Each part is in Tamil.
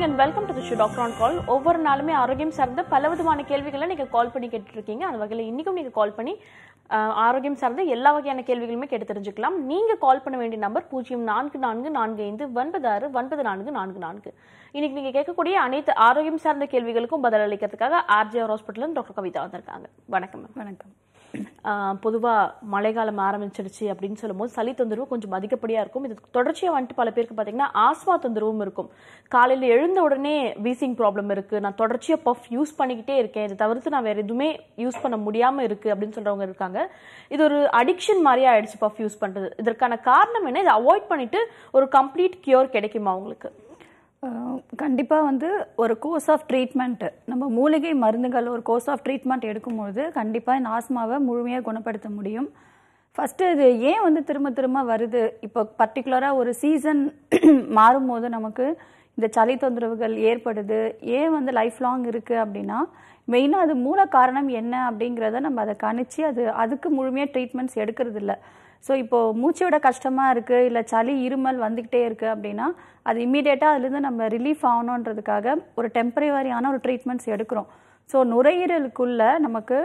Morning and welcome to show doctor on call ஒவ்வொரு நாளுமே ஆரோக்கியம் சார்ந்த பல விதமான கேள்விகளை நீங்கள் கால் பண்ணி கேட்டுருக்கீங்க. அந்த வகையில் இன்றைக்கும் நீங்கள் கால் பண்ணி ஆரோக்கியம் சார்ந்த எல்லா வகையான கேள்விகளுமே கேட்டு தெரிஞ்சுக்கலாம். நீங்கள் கால் பண்ண வேண்டிய நம்பர் பூஜ்ஜியம் நான்கு நான்கு நான்கு ஐந்து ஒன்பது ஆறு ஒன்பது நான்கு நான்கு நான்கு. இன்றைக்கி நீங்கள் கேட்கக்கூடிய அனைத்து ஆரோக்கியம் சார்ந்த கேள்விகளுக்கும் பதில் அளிக்கிறதுக்காக ஆர்ஜிஆர் ஹாஸ்பிட்டல் டாக்டர் கவிதா வந்திருக்காங்க. வணக்கம் மேம் வணக்கம். பொதுவாக மழைக்காலம் ஆரம்பிச்சிடுச்சு அப்படின்னு சொல்லும்போது சளி தொந்தரவு கொஞ்சம் அதிகப்படியாக இருக்கும். இது தொடர்ச்சியாக வந்துட்டு பல பேருக்கு பார்த்தீங்கன்னா ஆஸ்மா தொந்தரவும் இருக்கும். காலையில் எழுந்த உடனே வீசிங் ப்ராப்ளம் இருக்குது நான் தொடர்ச்சியாக பஃப் யூஸ் பண்ணிக்கிட்டே இருக்கேன். இதை தவிர்த்து நான் வேறு எதுவுமே யூஸ் பண்ண முடியாமல் இருக்குது அப்படின்னு சொல்கிறவங்க இருக்காங்க. இது ஒரு அடிக்ஷன் மாதிரி ஆயிடுச்சு பஃப் யூஸ் பண்ணுறது இதற்கான காரணம் என்ன? இதை அவாய்ட் பண்ணிவிட்டு ஒரு கம்ப்ளீட் கியூர் கிடைக்குமா அவங்களுக்கு கண்டிப்பாக வந்து ஒரு கோர்ஸ் ஆஃப் ட்ரீட்மெண்ட் நம்ம மூலிகை மருந்துகள் ஒரு கோர்ஸ் ஆஃப் ட்ரீட்மெண்ட் எடுக்கும்பொழுது கண்டிப்பாக இந்த ஆஸ்மாவை முழுமையாக குணப்படுத்த முடியும். ஃபஸ்ட்டு இது ஏன் வந்து திரும்ப திரும்ப வருது? இப்போ பர்டிகுலராக ஒரு சீசன் மாறும்போது நமக்கு இந்த சளி தொந்தரவுகள் ஏற்படுது. ஏன் வந்து லைஃப் லாங் இருக்குது அப்படின்னா மெயினாக அது மூல காரணம் என்ன அப்படிங்கிறத நம்ம அதை கணிச்சு அது அதுக்கு முழுமையாக ட்ரீட்மெண்ட்ஸ் எடுக்கிறது இல்லை ஸோ இப்போ விட கஷ்டமாக இருக்குது இல்லை சளி இருமல் வந்துக்கிட்டே இருக்குது அப்படின்னா அது இம்மீடியட்டாக அதுலேருந்து நம்ம ரிலீஃப் ஆகணுன்றதுக்காக ஒரு டெம்பரவரியான ஒரு ட்ரீட்மெண்ட்ஸ் எடுக்கிறோம். ஸோ நுரையீரலுக்குள்ள நமக்கு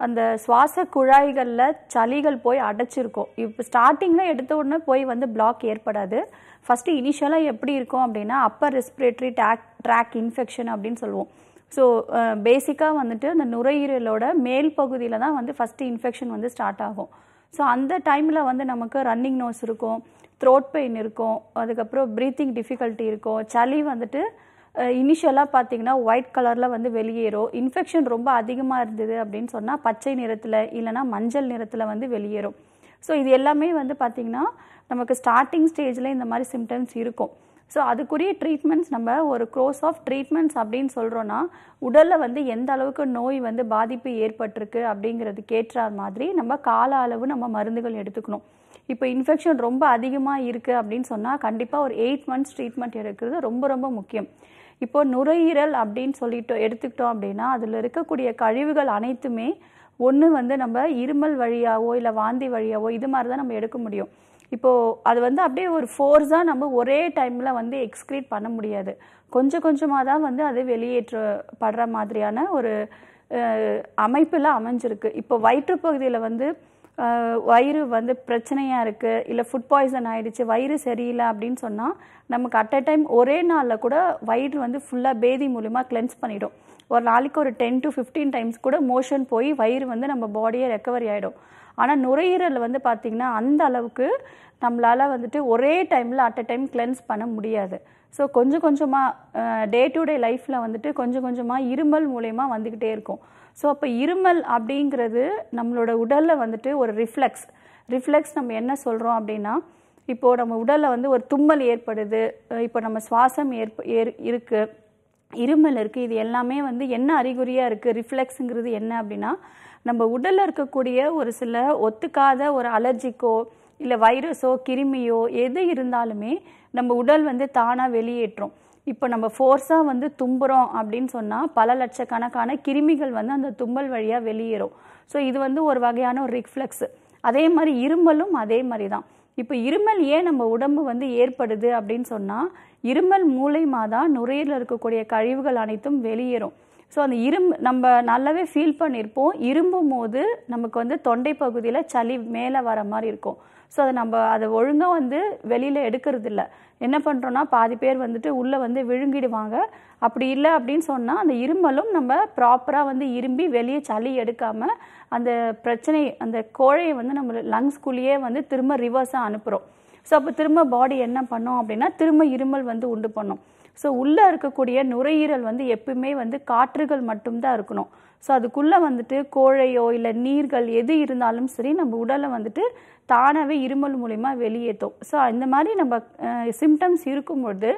அந்த சுவாச குழாய்களில் சளிகள் போய் அடைச்சிருக்கும். இப்போ ஸ்டார்டிங்கில் எடுத்த உடனே போய் வந்து பிளாக் ஏற்படாது. ஃபஸ்ட்டு இனிஷியலாக எப்படி இருக்கும் அப்படின்னா upper respiratory tag track infection அப்படின்னு சொல்லுவோம். ஸோ பேசிக்காக வந்துட்டு அந்த நுரையீரலோட மேல் பகுதியில் தான் வந்து ஃபஸ்ட்டு இன்ஃபெக்ஷன் வந்து ஸ்டார்ட் ஆகும். ஸோ அந்த டைமில் வந்து நமக்கு ரன்னிங் நோஸ் இருக்கும் த்ரோட் பெயின் இருக்கும் அதுக்கப்புறம் ப்ரீத்திங் டிஃபிகல்ட்டி இருக்கும். சளி வந்துட்டு இனிஷியலாக பார்த்தீங்கன்னா ஒயிட் கலரில் வந்து வெளியேறும். இன்ஃபெக்ஷன் ரொம்ப அதிகமாக இருந்தது அப்படின்னு சொன்னால் பச்சை நிறத்தில் இல்லைனா மஞ்சள் நிறத்தில் வந்து வெளியேறும். ஸோ இது எல்லாமே வந்து பார்த்திங்கன்னா நமக்கு ஸ்டார்டிங் ஸ்டேஜில் இந்த மாதிரி சிம்டம்ஸ் இருக்கும். ஸோ அதுக்குரிய ட்ரீட்மெண்ட்ஸ் நம்ம ஒரு க்ரோஸ் ஆஃப் ட்ரீட்மெண்ட்ஸ் அப்படின்னு சொல்கிறோன்னா உடலில் வந்து எந்த அளவுக்கு நோய் வந்து பாதிப்பு ஏற்பட்டிருக்கு அப்படிங்கிறது ஏற்ற மாதிரி நம்ம கால அளவு நம்ம மருந்துகள் எடுத்துக்கணும். இப்போ இன்ஃபெக்ஷன் ரொம்ப அதிகமாக இருக்குது அப்படின்னு சொன்னால் கண்டிப்பாக ஒரு எயிட் மந்த்ஸ் ட்ரீட்மெண்ட் எடுக்கிறது ரொம்ப ரொம்ப முக்கியம். இப்போ நுரையீரல் அப்படின்னு சொல்லிட்டு எடுத்துக்கிட்டோம் அப்படின்னா அதில் இருக்கக்கூடிய கழிவுகள் அனைத்துமே ஒன்று வந்து நம்ம இருமல் வழியாவோ இல்லை வாந்தி வழியாவோ இது மாதிரி தான் நம்ம எடுக்க முடியும். இப்போது அது வந்து அப்படியே ஒரு ஃபோர்ஸாக நம்ம ஒரே டைமில் வந்து எக்ஸ்க்ரீட் பண்ண முடியாது. கொஞ்சம் கொஞ்சமாக தான் வந்து அது வெளியேற்றப்படுற மாதிரியான ஒரு அமைப்பில் அமைஞ்சிருக்கு. இப்போ வயிற்றுப்பகுதியில் வந்து வயிறு வந்து பிரச்சனையாக இருக்குது இல்லை ஃபுட் பாய்சன் ஆயிடுச்சு வயிறு சரியில்லை அப்படின்னு சொன்னால் நமக்கு அட் அ டைம் ஒரே நாளில் கூட வயிறு வந்து ஃபுல்லாக பேதி மூலிமா கிளென்ஸ் பண்ணிடும். ஒரு நாளைக்கு ஒரு டென் டு ஃபிஃப்டீன் டைம்ஸ் கூட மோஷன் போய் வயிறு வந்து நம்ம பாடியே ரெக்கவரி ஆகிடும் ஆனால் நுரையீரல் வந்து பார்த்திங்கன்னா அந்த அளவுக்கு நம்மளால் வந்துட்டு ஒரே டைமில் அட் அ டைம் கிளென்ஸ் பண்ண முடியாது. ஸோ கொஞ்சம் கொஞ்சமாக டே டு டே லைஃப்பில் வந்துட்டு கொஞ்சம் கொஞ்சமாக இருமல் மூலயமா வந்துக்கிட்டே இருக்கும். ஸோ அப்போ இருமல் அப்படிங்கிறது நம்மளோட உடலில் வந்துட்டு ஒரு ரிஃப்ளெக்ஸ் ரிஃப்ளெக்ஸ் நம்ம என்ன சொல்கிறோம் அப்படின்னா இப்போது நம்ம உடலில் வந்து ஒரு தும்மல் ஏற்படுது இப்போ நம்ம சுவாசம் ஏற்ப ஏற் இருக்குது இருமல் இருக்குது இது எல்லாமே வந்து என்ன அறிகுறியாக இருக்குது ரிஃப்ளெக்ஸுங்கிறது என்ன அப்படின்னா நம்ம உடலில் இருக்கக்கூடிய ஒரு சில ஒத்துக்காத ஒரு அலர்ஜிக்கோ இல்லை வைரஸோ கிருமியோ எது இருந்தாலுமே நம்ம உடல் வந்து தானாக வெளியேற்றும். இப்போ நம்ம ஃபோர்ஸாக வந்து தும்புறோம் அப்படின்னு சொன்னால் பல லட்சக்கணக்கான கிருமிகள் வந்து அந்த தும்மல் வழியாக வெளியேறும். ஸோ இது வந்து ஒரு வகையான ஒரு ரிஃப்ளெக்ஸ் அதே மாதிரி இருமலும் அதே மாதிரி தான் இப்போ இருமல் ஏன் நம்ம உடம்பு வந்து ஏற்படுது அப்படின்னு சொன்னால் இருமல் மூலயமா தான் நுரையில் இருக்கக்கூடிய கழிவுகள் அனைத்தும் வெளியேறும். ஸோ அந்த இரும்பு நம்ம நல்லாவே ஃபீல் பண்ணியிருப்போம் இரும்பும் போது நமக்கு வந்து தொண்டை பகுதியில் சளி மேலே வர மாதிரி இருக்கும். ஸோ அதை நம்ம அதை ஒழுங்காக வந்து வெளியில் எடுக்கிறது இல்லை என்ன பண்ணுறோன்னா பாதி பேர் வந்துட்டு உள்ளே வந்து விழுங்கிடுவாங்க. அப்படி இல்லை அப்படின்னு சொன்னால் அந்த இருமலும் நம்ம ப்ராப்பராக வந்து இரும்பி வெளியே சளி எடுக்காமல் அந்த பிரச்சனை அந்த கோழையை வந்து நம்ம லங்ஸ்குள்ளேயே வந்து திரும்ப ரிவர்ஸாக அனுப்புகிறோம் ஸோ அப்போ திரும்ப பாடி என்ன பண்ணோம் அப்படின்னா திரும்ப இருமல் வந்து உண்டு பண்ணும். ஸோ உள்ளே இருக்கக்கூடிய நுரையீரல் வந்து எப்பவுமே வந்து காற்றுகள் மட்டும்தான் இருக்கணும். ஸோ அதுக்குள்ளே வந்துட்டு கோழையோ இல்லை நீர்கள் எது இருந்தாலும் சரி நம்ம உடலை வந்துட்டு தானாகவே இருமல் மூலிமா வெளியேற்றும் ஸோ இந்த மாதிரி நம்ம சிம்டம்ஸ் இருக்கும்பொழுது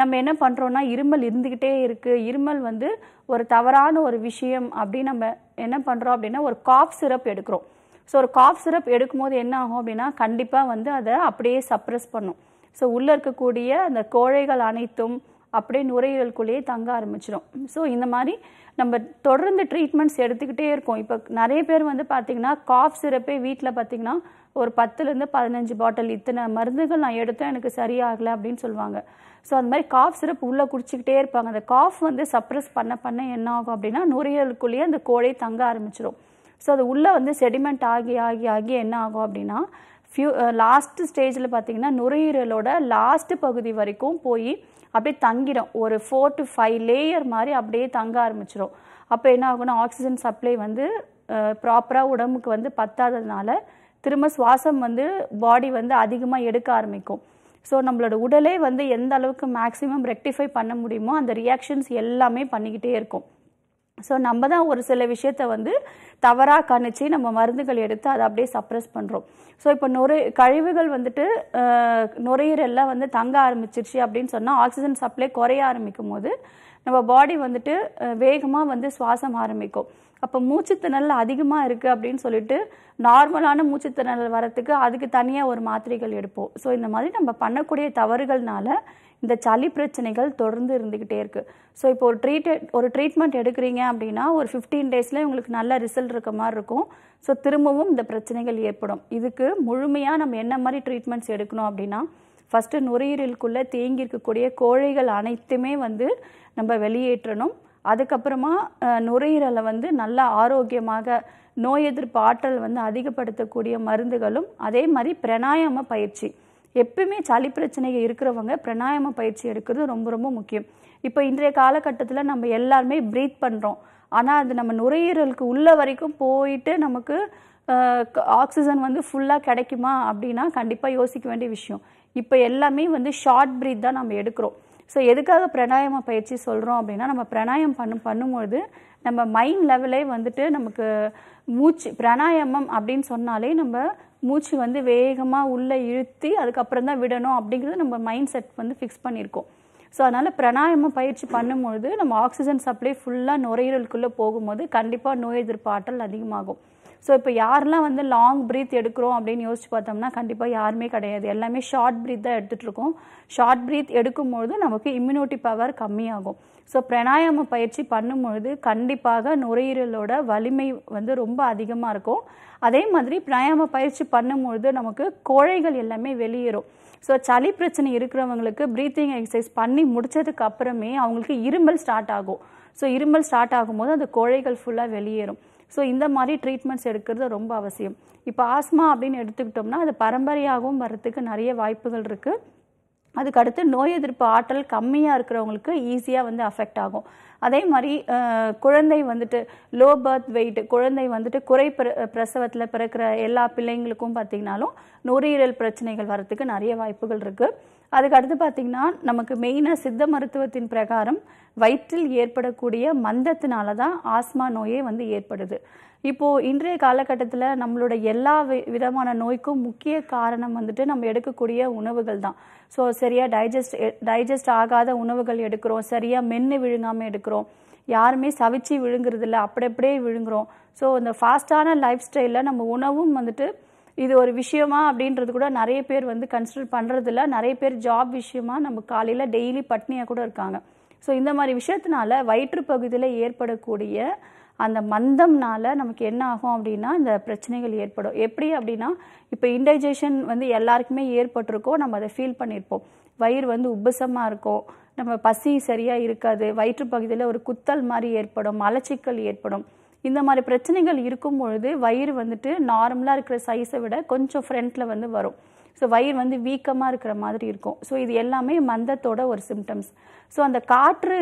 நம்ம என்ன பண்ணுறோன்னா இருமல் இருந்துக்கிட்டே இருக்குது இருமல் வந்து ஒரு தவறான ஒரு விஷயம் அப்படின்னு நம்ம என்ன பண்ணுறோம் அப்படின்னா ஒரு காஃப் சிரப் எடுக்கிறோம். ஸோ ஒரு காஃப் சிரப் எடுக்கும்போது என்ன ஆகும் அப்படின்னா கண்டிப்பாக வந்து அதை அப்படியே சப்ரஸ் பண்ணும். ஸோ உள்ளே இருக்கக்கூடிய அந்த கோழைகள் அனைத்தும் அப்படியே நுரையீரலுக்குள்ளேயே தங்க ஆரம்பிச்சிடும் ஸோ இந்த மாதிரி நம்ம தொடர்ந்து ட்ரீட்மெண்ட்ஸ் எடுத்துக்கிட்டே இருக்கோம். இப்போ நிறைய பேர் வந்து பார்த்தீங்கன்னா காஃப் சிரப்பே வீட்டில் பார்த்தீங்கன்னா ஒரு பத்துலேருந்து பதினஞ்சு பாட்டில் இத்தனை மருந்துகள் நான் எடுத்தேன் எனக்கு சரியாகலை அப்படின்னு சொல்லுவாங்க. ஸோ அந்த மாதிரி காஃப் சிரப் உள்ளே குடிச்சிக்கிட்டே இருப்பாங்க. அந்த காஃப் வந்து சப்ரஸ் பண்ண பண்ண என்ன ஆகும் அப்படின்னா நுரையீரலுக்குள்ளேயே அந்த கோழை தங்க ஆரம்பிச்சிடும் ஸோ அது உள்ளே வந்து செடிமெண்ட் ஆகி ஆகி ஆகி என்ன ஆகும் அப்படின்னா ஃபியூ லாஸ்ட் ஸ்டேஜில் பார்த்தீங்கன்னா நுரையீரலோட லாஸ்ட் பகுதி வரைக்கும் போய் அப்படியே தங்கிடும் ஒரு ஃபோர் டு ஃபைவ் லேயர் மாதிரி அப்படியே தங்க ஆரம்பிச்சிடும் அப்போ என்ன ஆகும்னா ஆக்சிஜன் சப்ளை வந்து ப்ராப்பராக உடம்புக்கு வந்து பத்தாததுனால திரும்ப சுவாசம் வந்து பாடி வந்து அதிகமாக எடுக்க ஆரம்பிக்கும். ஸோ நம்மளோட உடலே வந்து எந்த அளவுக்கு மேக்ஸிமம் ரெக்டிஃபை பண்ண முடியுமோ அந்த ரியாக்ஷன்ஸ் எல்லாமே பண்ணிக்கிட்டே இருக்கும். ஸோ நம்ம தான் ஒரு சில விஷயத்த வந்து தவறாக கணிச்சு நம்ம மருந்துகள் எடுத்து அதை அப்படியே சப்ரஸ் பண்ணுறோம் ஸோ இப்போ நுரை கழிவுகள் வந்துட்டு அஹ், நுரையீரல்லாம் வந்து தங்க ஆரம்பிச்சிருச்சு அப்படின்னு சொன்னால் ஆக்சிஜன் சப்ளை குறைய ஆரம்பிக்கும் போது நம்ம பாடி வந்துட்டு வேகமாக வந்து சுவாசம் ஆரம்பிக்கும். அப்போ மூச்சுத்திணறல் அதிகமாக இருக்குது அப்படின்னு சொல்லிட்டு நார்மலான மூச்சுத்திணறல் வரத்துக்கு அதுக்கு தனியாக ஒரு மாத்திரைகள் எடுப்போம். ஸோ இந்த மாதிரி நம்ம பண்ணக்கூடிய தவறுகள்னால இந்த சளி பிரச்சனைகள் தொடர்ந்து இருந்துக்கிட்டே இருக்குது ஸோ இப்போ ஒரு ட்ரீட் ஒரு ட்ரீட்மெண்ட் எடுக்கிறீங்க அப்படின்னா ஒரு ஃபிஃப்டீன் டேஸில் உங்களுக்கு நல்ல ரிசல்ட் இருக்க மாதிரி இருக்கும். ஸோ திரும்பவும் இந்த பிரச்சனைகள் ஏற்படும். இதுக்கு முழுமையாக நம்ம என்ன மாதிரி ட்ரீட்மெண்ட்ஸ் எடுக்கணும் அப்படின்னா ஃபஸ்ட்டு நுரையீரலுக்குள்ளே தேங்கி இருக்கக்கூடிய கோழைகள் அனைத்துமே வந்து நம்ம வெளியேற்றணும். அதுக்கப்புறமா நுரையீரலை வந்து நல்லா ஆரோக்கியமாக நோய் எதிர்ப்பு ஆற்றல் வந்து அதிகப்படுத்தக்கூடிய மருந்துகளும் அதே மாதிரி பிரணாயாம பயிற்சி. எப்பயுமே சளி பிரச்சனைகள் இருக்கிறவங்க பிராணாயாம பயிற்சி எடுக்கிறது ரொம்ப ரொம்ப முக்கியம். இப்போ இன்றைய காலகட்டத்தில் நம்ம எல்லாருமே ப்ரீத் பண்ணுறோம் ஆனால் அது நம்ம நுரையீரலுக்கு உள்ள வரைக்கும் போயிட்டு நமக்கு ஆக்சிஜன் வந்து ஃபுல்லாக கிடைக்குமா அப்படின்னா கண்டிப்பாக யோசிக்க வேண்டிய விஷயம். இப்போ எல்லாமே வந்து ஷார்ட் ப்ரீத் தான் நம்ம எடுக்கிறோம். ஸோ எதுக்காக பிராணாயாம பயிற்சி சொல்கிறோம் அப்படின்னா நம்ம பிராணாயம் பண்ணும் பண்ணும்பொழுது நம்ம மைண்ட் லெவலே வந்துட்டு நமக்கு மூச்சு பிராணாயாமம் அப்படின்னு சொன்னாலே நம்ம மூச்சு வந்து வேகமாக உள்ளே இழுத்தி அதுக்கப்புறம் தான் விடணும் அப்படிங்கிறது நம்ம மைண்ட் செட் வந்து ஃபிக்ஸ் பண்ணியிருக்கோம் ஸோ அதனால் பிராணாயாம பயிற்சி பண்ணும்பொழுது நம்ம ஆக்சிஜன் சப்ளை ஃபுல்லாக நுரையீரலுக்குள்ளே போகும்போது கண்டிப்பாக நோய் எதிர்ப்பு ஆற்றல் அதிகமாகும். ஸோ இப்போ யாரெல்லாம் வந்து லாங் ப்ரீத் எடுக்கிறோம் அப்படின்னு யோசிச்சு பார்த்தோம்னா கண்டிப்பாக யாருமே கிடையாது. எல்லாமே ஷார்ட் ப்ரீத் தான் எடுத்துகிட்டு இருக்கோம். ஷார்ட் ப்ரீத் எடுக்கும்பொழுது நமக்கு இம்யூனிட்டி பவர் கம்மியாகும். ஸோ பிராணாயாம பயிற்சி பண்ணும்பொழுது கண்டிப்பாக நுரையீரலோட வலிமை வந்து ரொம்ப அதிகமாக இருக்கும். அதே மாதிரி பிராணாயாம பயிற்சி பண்ணும்பொழுது நமக்கு கோழைகள் எல்லாமே வெளியேறும். ஸோ சளி பிரச்சனை இருக்கிறவங்களுக்கு ப்ரீத்திங் எக்ஸசைஸ் பண்ணி முடிச்சதுக்கு அப்புறமே அவங்களுக்கு இருமல் ஸ்டார்ட் ஆகும். ஸோ இருமல் ஸ்டார்ட் ஆகும்போது அந்த கோழைகள் ஃபுல்லாக வெளியேறும். ஸோ இந்த மாதிரி ட்ரீட்மெண்ட்ஸ் எடுக்கிறது ரொம்ப அவசியம். இப்போ ஆஸ்மா அப்படின்னு எடுத்துக்கிட்டோம்னா அது பரம்பரையாகவும் வர்றதுக்கு நிறைய வாய்ப்புகள் இருக்குது அதுக்கு அடுத்து நோய் எதிர்ப்பு ஆற்றல் கம்மியாக இருக்கிறவங்களுக்கு ஈஸியாக வந்து அஃபெக்ட் ஆகும். அதே மாதிரி குழந்தை வந்துட்டு லோ பர்த் வெயிட் குழந்தை வந்துட்டு குறை பிர பிரசவத்தில் பிறக்கிற எல்லா பிள்ளைங்களுக்கும் பார்த்தீங்கனாலும் நுரையீரல் பிரச்சனைகள் வரத்துக்கு நிறைய வாய்ப்புகள் இருக்குது அதுக்கு அடுத்து பார்த்தீங்கன்னா நமக்கு மெயினாக சித்த மருத்துவத்தின் பிரகாரம் வயிற்றில் ஏற்படக்கூடிய மந்தத்தினால தான் ஆஸ்மா நோயே வந்து ஏற்படுது. இப்போ இன்றைய காலகட்டத்தில் நம்மளோட எல்லா வி- விதமான நோய்க்கும் முக்கிய காரணம் வந்துட்டு நம்ம எடுக்கக்கூடிய உணவுகள் தான். ஸோ சரியா டைஜஸ்ட் டைஜஸ்ட் ஆகாத உணவுகள் எடுக்கிறோம். சரியா மென்று விழுங்காமல் எடுக்கிறோம். யாருமே சவிச்சு விழுங்குறதில்ல. அப்படி அப்படியே விழுங்குறோம். ஸோ இந்த ஃபாஸ்டான லைஃப் ஸ்டைலில் நம்ம உணவும் வந்துட்டு இது ஒரு விஷயமா அப்படின்றது கூட நிறைய பேர் வந்து கன்சிடர் பண்ணுறதில்ல நிறைய பேர் ஜாப் விஷயமா நம்ம காலையில் டெய்லி பட்னியாக கூட இருக்காங்க. ஸோ இந்த மாதிரி விஷயத்தினால வயிற்று பகுதியில் ஏற்படக்கூடிய அந்த மந்தம்னால நமக்கு என்ன ஆகும் அப்படின்னா இந்த பிரச்சனைகள் ஏற்படும். எப்படி அப்படின்னா இப்போ இன்டைஜஷன் வந்து எல்லாருக்குமே ஏற்பட்டிருக்கோம் நம்ம அதை ஃபீல் பண்ணியிருப்போம் வயிறு வந்து உபசமாக இருக்கும். நம்ம பசி சரியாக இருக்காது. வயிற்று பகுதியில் ஒரு குத்தல் மாதிரி ஏற்படும். மலச்சிக்கல் ஏற்படும். இந்த மாதிரி பிரச்சனைகள் இருக்கும் பொழுது வயிறு வந்துட்டு நார்மலாக இருக்கிற சைஸை விட கொஞ்சம் ஃப்ரண்ட்டில் வந்து வரும். ஸோ வயிறு வந்து வீக்கமாக இருக்கிற மாதிரி இருக்கும். ஸோ இது எல்லாமே மந்தத்தோட ஒரு சிம்டம்ஸ் ஸோ அந்த காற்று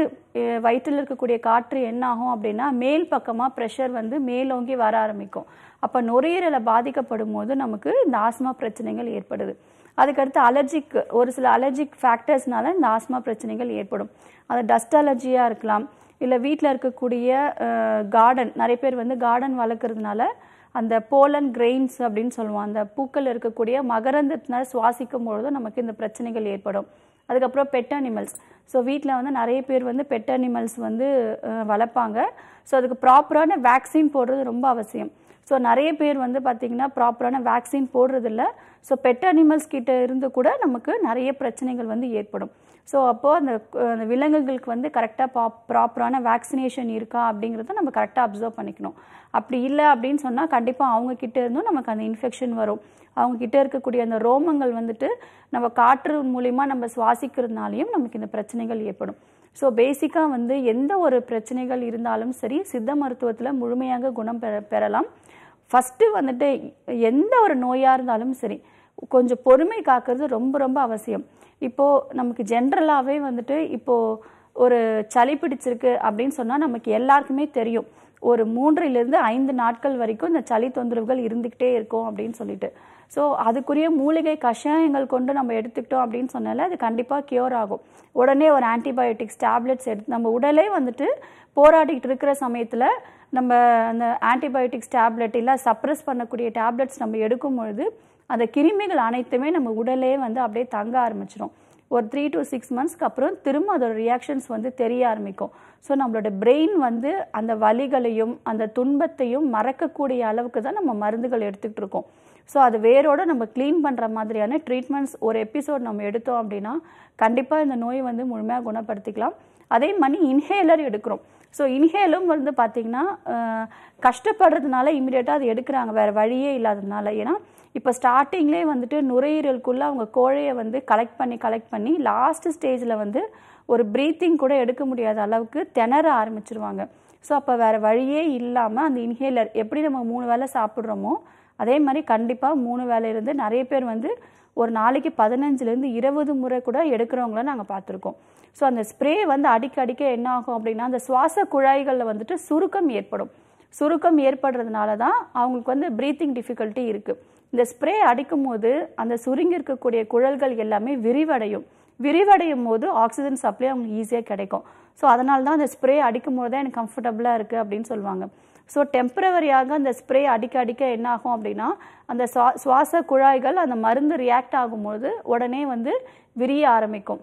வயிற்றில் இருக்கக்கூடிய காற்று என்ன ஆகும் அப்படின்னா மேல் பக்கமாக ப்ரெஷர் வந்து மேலோங்கி வர ஆரம்பிக்கும். அப்போ நுரையீரலை பாதிக்கப்படும் போது நமக்கு இந்த ஆஸ்மா பிரச்சனைகள் ஏற்படுது. அதுக்கடுத்து அலர்ஜிக் ஒரு சில அலர்ஜிக் ஃபேக்டர்ஸ்னால இந்த ஆஸ்மா பிரச்சனைகள் ஏற்படும். அது டஸ்ட் அலர்ஜியாக இருக்கலாம். இல்லை வீட்டில் இருக்கக்கூடிய கார்டன் நிறைய பேர் வந்து கார்டன் வளர்க்குறதுனால அந்த போலன் கிரெயின்ஸ் அப்படின்னு சொல்லுவோம். அந்த பூக்கள் இருக்கக்கூடிய மகரந்தத்தினால் சுவாசிக்கும் பொழுதும் நமக்கு இந்த பிரச்சனைகள் ஏற்படும். அதுக்கப்புறம் பெட் அனிமல்ஸ் ஸோ வீட்டில் வந்து நிறைய பேர் வந்து பெட் அனிமல்ஸ் வந்து வளர்ப்பாங்க. ஸோ அதுக்கு ப்ராப்பரான வேக்சின் போடுறது ரொம்ப அவசியம். ஸோ நிறைய பேர் வந்து பார்த்திங்கன்னா ப்ராப்பரான வேக்சின் போடுறதில்ல. ஸோ பெட் அனிமல்ஸ் கிட்ட இருந்து கூட நமக்கு நிறைய பிரச்சனைகள் வந்து ஏற்படும். ஸோ அப்போது அந்த அந்த விலங்குகளுக்கு வந்து கரெக்டாக பா ப்ராப்பரான வேக்சினேஷன் இருக்கா அப்படிங்கிறத நம்ம கரெக்டாக அப்சர்வ் பண்ணிக்கணும். அப்படி இல்லை அப்படின்னு சொன்னால் கண்டிப்பாக அவங்கக்கிட்ட இருந்தும் நமக்கு அந்த இன்ஃபெக்ஷன் வரும். அவங்கக்கிட்ட இருக்கக்கூடிய அந்த ரோமங்கள் வந்துட்டு நம்ம காற்று மூலிமா நம்ம சுவாசிக்கிறதுனாலையும் நமக்கு இந்த பிரச்சனைகள் ஏற்படும். ஸோ பேசிக்காக வந்து எந்த ஒரு பிரச்சனைகள் இருந்தாலும் சரி சித்த மருத்துவத்தில் முழுமையாக குணம் பெற பெறலாம். ஃபஸ்ட்டு வந்துட்டு எந்த ஒரு நோயாக இருந்தாலும் சரி கொஞ்சம் பொறுமை காக்கிறது ரொம்ப ரொம்ப அவசியம். இப்போது நமக்கு ஜென்ரலாகவே வந்துட்டு இப்போது ஒரு சளி பிடிச்சிருக்கு அப்படின்னு சொன்னால் நமக்கு எல்லாருக்குமே தெரியும். ஒரு மூன்றிலிருந்து ஐந்து நாட்கள் வரைக்கும் இந்த சளி தொந்தரவுகள் இருந்துக்கிட்டே இருக்கும் அப்படின்னு சொல்லிட்டு. ஸோ அதுக்குரிய மூலிகை கஷாயங்கள் கொண்டு நம்ம எடுத்துக்கிட்டோம் அப்படின்னு சொன்னால அது கண்டிப்பாக கியூர் ஆகும். உடனே ஒரு ஆன்டிபயோட்டிக்ஸ் டேப்லெட்ஸ் எடுத்து நம்ம உடலே வந்துட்டு போராடிக்கிட்டு இருக்கிற சமயத்தில் நம்ம அந்த ஆன்டிபயோட்டிக்ஸ் டேப்லெட் இல்லை சப்ரஸ் பண்ணக்கூடிய டேப்லெட்ஸ் நம்ம எடுக்கும் பொழுது அந்த கிருமிகள் அனைத்துமே நம்ம உடலே வந்து அப்படியே தங்க ஆரம்பிச்சிடும் ஒரு த்ரீ டு சிக்ஸ் மந்த்ஸ்க்கு அப்புறம் திரும்ப அதோட ரியாக்ஷன்ஸ் வந்து தெரிய ஆரம்பிக்கும். ஸோ நம்மளோட பிரெயின் வந்து அந்த வலிகளையும் அந்த துன்பத்தையும் மறக்கக்கூடிய அளவுக்கு தான் நம்ம மருந்துகள் எடுத்துக்கிட்டு இருக்கோம். ஸோ அது வேரோட நம்ம க்ளீன் பண்ணுற மாதிரியான ட்ரீட்மெண்ட்ஸ் ஒரு எபிசோட் நம்ம எடுத்தோம் அப்படின்னா கண்டிப்பாக இந்த நோய் வந்து முழுமையாக குணப்படுத்திக்கலாம். அதே மாதிரி இன்ஹேலர் எடுக்கிறோம். ஸோ இன்ஹேலும் வந்து பார்த்திங்கன்னா கஷ்டப்படுறதுனால இமீடியட்டாக அது எடுக்கிறாங்க. வேறு வழியே இல்லாததுனால. ஏன்னா இப்போ ஸ்டார்டிங்லேயே வந்துட்டு நுரையீரலுக்குள்ளே அவங்க கோழையை வந்து கலெக்ட் பண்ணி கலெக்ட் பண்ணி லாஸ்ட் ஸ்டேஜில் வந்து ஒரு ப்ரீத்திங் கூட எடுக்க முடியாத அளவுக்கு திணற ஆரம்பிச்சிருவாங்க. ஸோ அப்போ வேறு வழியே இல்லாமல் அந்த இன்ஹேலர் எப்படி நம்ம மூணு வேளை சாப்பிட்றோமோ அதே மாதிரி கண்டிப்பாக மூணு வேலையிலேருந்து நிறைய பேர் வந்து ஒரு நாளைக்கு பதினஞ்சுலேருந்து இருபது முறை கூட எடுக்கிறவங்கள நாங்கள் பார்த்துருக்கோம். ஸோ அந்த ஸ்ப்ரே வந்து அடிக்க அடிக்க என்ன ஆகும் அப்படின்னா அந்த சுவாச குழாய்களில் வந்துட்டு சுருக்கம் ஏற்படும். சுருக்கம் ஏற்படுறதுனால தான் அவங்களுக்கு வந்து ப்ரீத்திங் டிஃபிகல்ட்டி இருக்குது இந்த ஸ்ப்ரே அடிக்கும் போது அந்த சுருங்கி இருக்கக்கூடிய குழல்கள் எல்லாமே விரிவடையும். விரிவடையும் போது ஆக்சிஜன் சப்ளை அவங்களுக்கு ஈஸியாக கிடைக்கும். ஸோ அதனால தான் அந்த ஸ்ப்ரே அடிக்கும் போது தான் எனக்கு கம்ஃபர்டபுளாக இருக்குது அப்படின்னு சொல்லுவாங்க. ஸோ டெம்பரவரியாக அந்த ஸ்ப்ரே அடிக்க அடிக்க என்ன ஆகும் அப்படின்னா அந்த சுவா சுவாச குழாய்கள் அந்த மருந்து ரியாக்ட் ஆகும்போது உடனே வந்து விரிய ஆரம்பிக்கும்.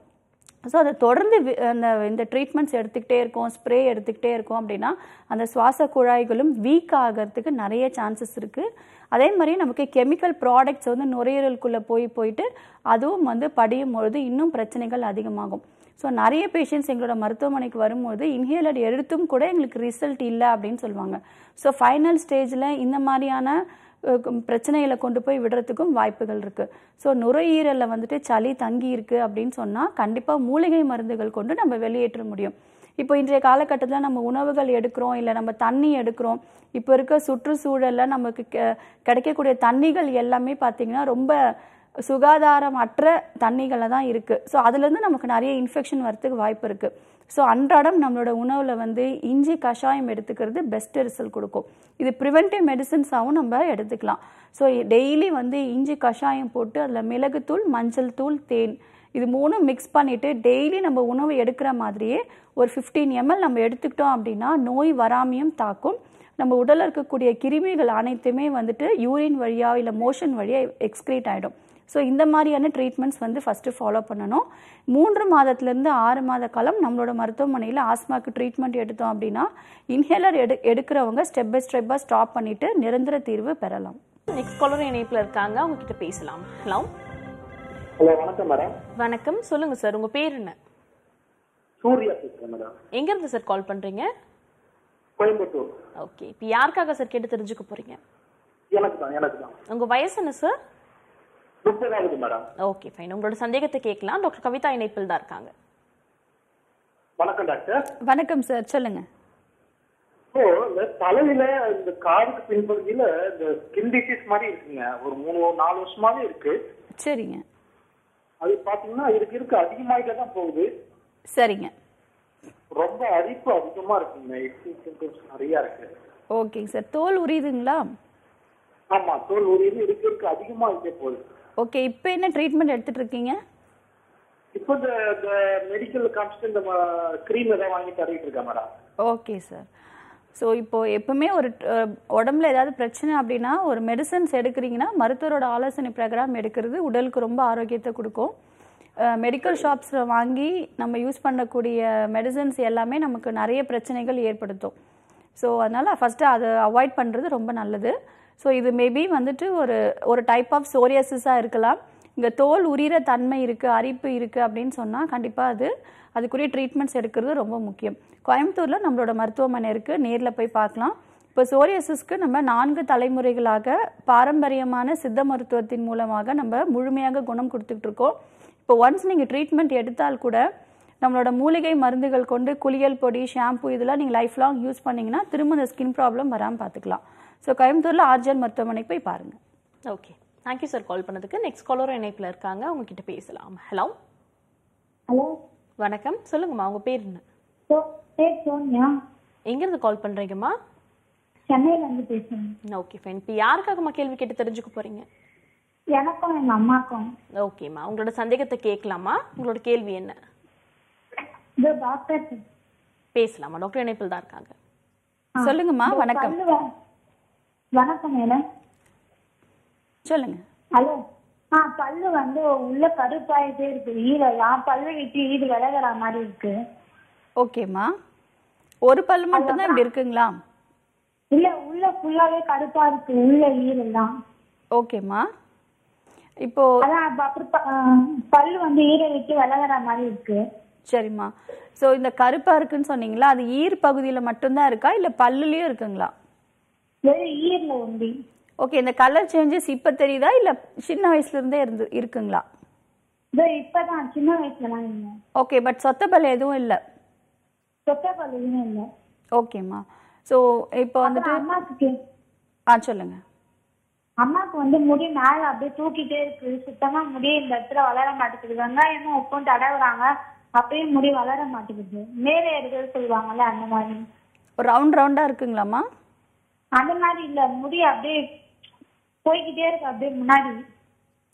ஸோ அதை தொடர்ந்து வி- அந்த இந்த ட்ரீட்மெண்ட்ஸ் எடுத்துக்கிட்டே இருக்கோம் ஸ்ப்ரே எடுத்துக்கிட்டே இருக்கோம் அப்படின்னா அந்த சுவாச குழாய்களும் வீக் ஆகிறதுக்கு நிறைய சான்சஸ் இருக்குது அதே மாதிரி நமக்கு கெமிக்கல் ப்ராடக்ட்ஸ் வந்து நுரையீரலுக்குள்ளே போய் போயிட்டு அதுவும் வந்து படியும் பொழுது இன்னும் பிரச்சனைகள் அதிகமாகும். ஸோ நிறைய பேஷண்ட்ஸ் எங்களோட மருத்துவமனைக்கு வரும்போது இன்ஹேலர் எடுத்தும் கூட எங்களுக்கு ரிசல்ட் இல்லை அப்படின்னு சொல்லுவாங்க. ஸோ ஃபைனல் ஸ்டேஜில் இந்த மாதிரியான பிரச்சனைகளை கொண்டு போய் விடுறதுக்கும் வாய்ப்புகள் இருக்குது ஸோ நுரையீரலில் வந்துட்டு சளி தங்கி இருக்குது அப்படின்னு சொன்னால் கண்டிப்பாக மூலிகை மருந்துகள் கொண்டு நம்ம வெளியேற்ற முடியும். இப்போ இன்றைய காலகட்டத்தில் நம்ம உணவுகள் எடுக்கிறோம் இல்லை நம்ம தண்ணி எடுக்கிறோம் இப்போ இருக்க சுற்றுச்சூழலில் நமக்கு கெ- கிடைக்கக்கூடிய தண்ணிகள் எல்லாமே பார்த்திங்கன்னா ரொம்ப சுகாதாரம் அற்ற தண்ணிகளில் தான் இருக்குது ஸோ அதுலேருந்து நமக்கு நிறைய இன்ஃபெக்ஷன் வரத்துக்கு வாய்ப்பு இருக்குது ஸோ அன்றாடம் நம்மளோட உணவில் வந்து இஞ்சி கஷாயம் எடுத்துக்கிறது பெஸ்ட் ரிசல்ட் கொடுக்கும். இது ப்ரிவென்டிவ் மெடிசின்ஸாகவும் நம்ம எடுத்துக்கலாம். ஸோ டெய்லி வந்து இஞ்சி கஷாயம் போட்டு அதில் மிளகுத்தூள் மஞ்சள் தூள் தேன் இது மூணும் மிக்ஸ் பண்ணிவிட்டு டெய்லி நம்ம உணவு எடுக்கிற மாதிரியே ஒரு ஃபிஃப்டீன் எம்எல் நம்ம எடுத்துக்கிட்டோம் அப்படின்னா நோய் வராமையும் தாக்கும். நம்ம உடலில் இருக்கக்கூடிய கிருமிகள் அனைத்துமே வந்துட்டு யூரின் வழியாக இல்லை மோஷன் வழியாக எக்ஸ்க்ரீட் ஆகிடும் ஸோ இந்த மாதிரியான ட்ரீட்மெண்ட்ஸ் வந்து ஃபஸ்ட்டு ஃபாலோ பண்ணணும். மூன்று மாதத்துலேருந்து ஆறு மாத காலம் நம்மளோட மருத்துவமனையில் ஆஸ்மாக்கு ட்ரீட்மெண்ட் எடுத்தோம் அப்படின்னா இன்ஹேலர் எடு எடுக்கிறவங்க ஸ்டெப் பை ஸ்டெப்பாக ஸ்டாப் பண்ணிவிட்டு நிரந்தர தீர்வு பெறலாம். நெக்ஸ்ட் காலர் இணைப்பில் இருக்காங்க. அவங்க கிட்ட பேசலாம். ஹலோ ஹலோ வணக்கம் மேடம் வணக்கம். சொல்லுங்க சார் உங்க பேர் என்ன? சூர்யா பேசுறேன் மேடம் எங்க இருந்து சார் கால் பண்றீங்க? கோயம்புத்தூர். ஓகே இப்போ யாருக்காக சார் கேட்டு தெரிஞ்சுக்க போறீங்க? எனக்கு தான் எனக்கு தான். உங்க வயசு என்ன சார் முப்பதாவது மேடம் ஓகே ஃபைன் உங்களோட சந்தேகத்தை கேட்கலாம். டாக்டர் கவிதா இணைப்பில் தான் இருக்காங்க. வணக்கம் டாக்டர் வணக்கம் சார் சொல்லுங்கள் இப்போ இந்த தலையில இந்த காதுக்கு பின்பகுதியில இந்த ஸ்கின் டிசீஸ் மாதிரி இருக்குங்க. ஒரு மூணு நாலு வருஷமாவே இருக்கு. சரிங்க. அது பாத்தீங்கன்னா இதுக்கு இருக்கு அதிகமாயிட்டே தான் போகுது. சரிங்க. ரொம்ப அரிப்பு அதிகமா இருக்குங்க. நிறைய இருக்கு. ஓகேங்க சார். தோல் உரியுதுங்களா? ஆமா தோல் உரியுது. இருக்கு இருக்கு அதிகமாயிட்டே போகுது. ஓகே இப்போ என்ன ட்ரீட்மெண்ட் எடுத்துட்டு இருக்கீங்க? இப்போ இந்த இந்த மெடிக்கல் காமிச்சிட்டு இந்த க்ரீம் ஏதாவது வாங்கி தரவிட்டு இருக்கேன் மேடம் ஓகே சார். ஸோ இப்போ எப்பவுமே ஒரு உடம்புல ஏதாவது பிரச்சனை அப்படின்னா ஒரு மெடிசன்ஸ் எடுக்கிறீங்கன்னா மருத்துவரோட ஆலோசனை பிரகாரம் எடுக்கிறது உடலுக்கு ரொம்ப ஆரோக்கியத்தை கொடுக்கும். மெடிக்கல் ஷாப்ஸில் வாங்கி நம்ம யூஸ் பண்ணக்கூடிய மெடிசன்ஸ் எல்லாமே நமக்கு நிறைய பிரச்சனைகள் ஏற்படுத்தும். ஸோ அதனால் ஃபஸ்ட்டு அதை அவாய்ட் பண்ணுறது ரொம்ப நல்லது. ஸோ இது மேபி வந்துட்டு ஒரு ஒரு டைப் ஆஃப் சோரியாசிஸாக இருக்கலாம். இங்கே தோல் உரிகிற தன்மை இருக்குது அரிப்பு இருக்குது அப்படின்னு சொன்னால் கண்டிப்பாக அது அதுக்குரிய ட்ரீட்மெண்ட்ஸ் எடுக்கிறது ரொம்ப முக்கியம். கோயம்புத்தூரில் நம்மளோட மருத்துவமனை இருக்குது நேரில் போய் பார்க்கலாம். இப்போ சோரியாசிஸ்க்கு நம்ம நான்கு தலைமுறைகளாக பாரம்பரியமான சித்த மருத்துவத்தின் மூலமாக நம்ம முழுமையாக குணம் கொடுத்துட்டு இருக்கோம். இப்போ ஒன்ஸ் நீங்கள் ட்ரீட்மெண்ட் எடுத்தால் கூட நம்மளோட மூலிகை மருந்துகள் கொண்டு குளியல் பொடி ஷாம்பு இதெல்லாம் நீங்கள் லைஃப் லாங் யூஸ் பண்ணீங்கன்னா திரும்ப இந்த ஸ்கின் ப்ராப்ளம் வராமல் பார்த்துக்கலாம். ஸோ கோயம்புத்தூரில் ஆர்ஜிஎன் மருத்துவமனைக்கு போய் பாருங்கள் ஓகே தேங்க்யூ சார் கால் பண்ணதுக்கு. நெக்ஸ்ட் காலரும் இணைப்பில் இருக்காங்க. அவங்க கிட்ட பேசலாம். ஹலோ ஹலோ வணக்கம். சொல்லுங்கம்மா உங்க பேர் என்ன? சோ பேர் சோனியா எங்கேருந்து கால் பண்றீங்கம்மா? சென்னையில இருந்து பேசுறேன். ஓகே ஃபைன் இப்போ யாருக்காகம்மா கேள்வி கேட்டு தெரிஞ்சுக்க போறீங்க? எனக்கும் எங்க அம்மாக்கும். ஓகேம்மா உங்களோட சந்தேகத்தை கேட்கலாமா? உங்களோட கேள்வி என்ன? இது டாக்டர் பேசலாமா? டாக்டர் இணைப்பில் தான் இருக்காங்க. சொல்லுங்கம்மா வணக்கம். வணக்கம் மேடம். சொல்லுங்க. ஹலோ. ஆ பல்லு வந்து உள்ள கருப்பாயிட்டே இருக்கு. ஈர என் பல்லு விட்டு ஈடு விலகுற மாதிரி இருக்கு. ஓகேம்மா. ஒரு பல் மட்டும்தான் இப்படி இருக்குங்களா? இல்ல உள்ள ஃபுல்லாவே கருப்பா இருக்கு. உள்ள ஈரெல்லாம் ஓகேம்மா. இப்போ அதான் அப்ப அப்புறம் ப- ஆ, பல்லு வந்து ஈரை விட்டு விலகுற மாதிரி இருக்கு. சரிம்மா. ஸோ இந்த கருப்பா இருக்குன்னு சொன்னீங்களா? அது ஈர் பகுதியில மட்டும்தான் இருக்கா? இல்ல பல்லுலயும் இருக்குங்களா? ஈரல ஓகே இந்த கலர் சேஞ்சஸ் இப்ப தெரியுதா? இல்ல சின்ன வயசுல இருந்தே இருந்து இருக்குங்களா? ஓகே பட் சொத்த பல் எதுவும் இல்ல. சொத்த பல்லுமே இல்லை. ஓகேம்மா ஸோ இப்போ வந்துட்டு அப்புறம் அம்மாக்கு? கே- ஆ சொல்லுங்க. அம்மாக்கு வந்து முடி மேல அப்படியே தூக்கிட்டே இருக்கு. சுத்தமா முடி இந்த இடத்துல வளர மாட்டேங்குது. வெங்காயமும் உப்பும் தடவுறாங்க. அப்படியே முடி வளர மாட்டேங்குது. மேலே இருக்கிறது சொல்லுவாங்கல்ல அந்த மாதிரி. ஒரு ரவுண்ட் ரவுண்டா இருக்குங்களாம்மா? அந்த மாதிரி இல்ல. முடி அப்படியே போய்கிட்டே இருக்கு அப்படியே முன்னாடி.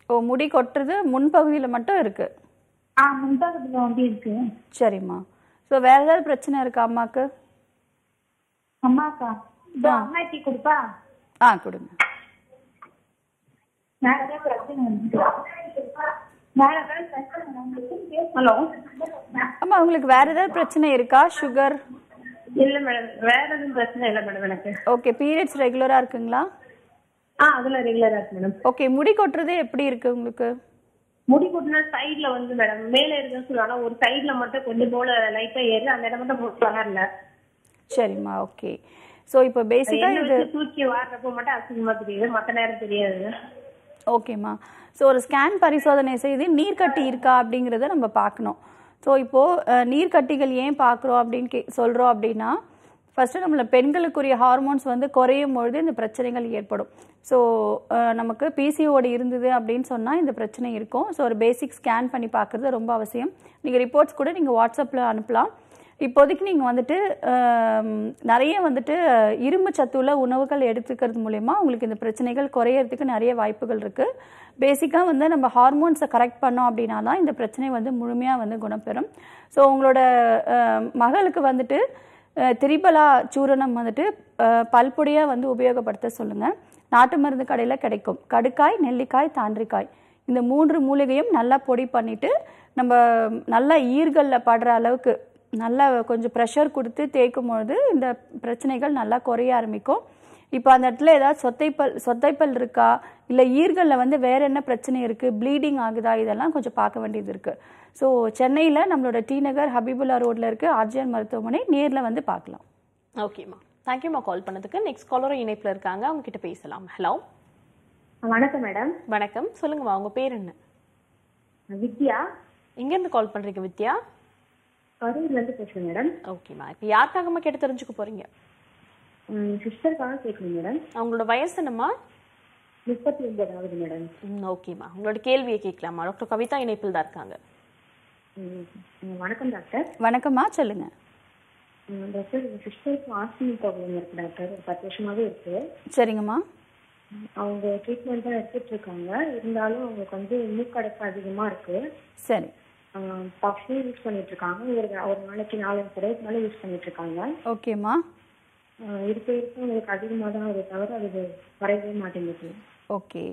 ஓ முடி கொட்டுறது முன்பகுதியில மட்டும் இருக்கு. ஆ முன்பக்கத்துல வந்து இருக்கு. சரிம்மா. ஸோ வேற ஏதாவது பிரச்சனை இருக்கா அம்மாக்கு? அம்மாக்கா? அம்மா டீ கொடுப்பா? ஆ கொடுங்க. ஹலோ. அம்மா உங்களுக்கு வேற ஏதாவது பிரச்சனை இருக்கா? சுகர் இல்ல மேடம் வேற எதுவும் பிரச்சனை இல்லை மேடம் எனக்கு. ஓகே பீரியட்ஸ் ரெகுலரா இருக்குங்களா? ஆ அதெல்லாம் ரெகுலரா இருக்கு மேடம் ஓகே முடி கொட்டுறது எப்படி இருக்கு உங்களுக்கு? முடி கொட்டினா சைடுல வந்து மேடம் மேல இருக்குன்னு சொல்லுவாங்க. ஒரு சைடுல மட்டும் கொஞ்சம் போல லைட்டா ஏறு அந்த இடம் மட்டும் முடி வளரல சரிம்மா ஓகே ஸோ இப்போ பேசிக்கா எண்ணெய் இது தூக்கி வாடுறப்போ மட்டும் அசிங்கமா தெரியுது. மத்த நேரம் தெரியாது. ஓகேம்மா ஸோ ஒரு ஸ்கேன் பரிசோதனை செய்து நீர்க்கட்டி இருக்கா அப்படிங்கிறத நம்ம பார்க்கணும். ஸோ இப்போது நீர்க்கட்டிகள் ஏன் பார்க்குறோம் அப்படின்னு கே சொல்கிறோம் அப்படின்னா ஃபஸ்ட்டு நம்மள பெண்களுக்குரிய ஹார்மோன்ஸ் வந்து குறையும் பொழுது இந்த பிரச்சனைகள் ஏற்படும். ஸோ நமக்கு பிசிஓடி இருந்தது அப்படின்னு சொன்னால் இந்த பிரச்சனை இருக்கும். ஸோ ஒரு பேசிக் ஸ்கேன் பண்ணி பார்க்குறது ரொம்ப அவசியம். நீங்கள் ரிப்போர்ட்ஸ் கூட நீங்கள் வாட்ஸ்அப்பில் அனுப்பலாம். இப்போதைக்கு நீங்கள் வந்துட்டு நிறைய வந்துட்டு இரும்பு சத்துள்ள உணவுகள் எடுத்துக்கிறது மூலயமா உங்களுக்கு இந்த பிரச்சனைகள் குறையறதுக்கு நிறைய வாய்ப்புகள் இருக்குது பேசிக்காக வந்து நம்ம ஹார்மோன்ஸை கரெக்ட் பண்ணோம் அப்படின்னா தான் இந்த பிரச்சனை வந்து முழுமையாக வந்து குணப்பெறும் ஸோ உங்களோட மகளுக்கு வந்துட்டு திரிபலா சூரணம் வந்துட்டு அஹ், பல்பொடியாக வந்து உபயோகப்படுத்த சொல்லுங்கள் நாட்டு மருந்து கடையில் கிடைக்கும். கடுக்காய் நெல்லிக்காய் தாண்டிக்காய். இந்த மூன்று மூலிகையும் நல்லா பொடி பண்ணிட்டு நம்ம நல்லா ஈர்களில் படுற அளவுக்கு நல்லா கொஞ்சம் ப்ரெஷர் கொடுத்து தேய்க்கும் பொழுது இந்த பிரச்சனைகள் நல்லா குறைய ஆரம்பிக்கும். இப்போ அந்த இடத்துல ஏதாவது சொத்தைப்பல் சொத்தைப்பல் இருக்கா? இல்லை ஈர்களில் வந்து வேற என்ன பிரச்சனை இருக்குது ப்ளீடிங் ஆகுதா? இதெல்லாம் கொஞ்சம் பார்க்க வேண்டியது இருக்குது ஸோ சென்னையில் நம்மளோட டி நகர் ஹபீபுல்லா ரோட்டில் இருக்க ஆர்ஜிஎன் மருத்துவமனை நேரில் வந்து பார்க்கலாம். ஓகேம்மா தேங்க்யூம்மா கால் பண்ணதுக்கு. நெக்ஸ்ட் காலரும் இணைப்பில் இருக்காங்க. அவங்க கிட்ட பேசலாம் ஹலோ வணக்கம் மேடம் வணக்கம். சொல்லுங்கம்மா உங்க பேர் என்ன? வித்யா. எங்கேருந்து கால் பண்றீங்க வித்யா? கரூர்ல இருந்து பேசுறேன் மேடம் ஓகேம்மா இப்போ யாருக்காகம்மா கேட்டு தெரிஞ்சுக்க போறீங்க? சிஸ்டருக்காக கேட்கணும் மேடம் அவங்களோட வயசு என்னம்மா? முப்பத்தி ஒன்பது ஆகுது மேடம் ம், ஓகேம்மா உங்களோட கேள்வியை கேட்கலாமா? டாக்டர் கவிதா இணைப்பில் தான் இருக்காங்க. வணக்கம் டாக்டர் வணக்கம்மா சொல்லுங்க. டாக்டர் சிஸ்டருக்கு ஆஸ்திமி ப்ராப்ளம் இருக்கு டாக்டர் ஒரு பத்து வருஷமாவே இருக்கு. சரிங்கம்மா. அவங்க ட்ரீட்மெண்ட் தான் எடுத்துட்டு இருக்காங்க. இருந்தாலும் அவங்களுக்கு வந்து மூக்கடைப்பு அதிகமா இருக்கு. சரி. பஃபும் யூஸ் பண்ணிட்டு இருக்காங்க. ஒரு ஒரு நாளைக்கு நாலஞ்சு மேலே யூஸ் பண்ணிட்டு இருக்காங்க. ஓகேம்மா இருக்க இருக்க உங்களுக்கு அதிகமாக தான் அதை தவிர அது குறையவே மாட்டேங்குது. ஓகே.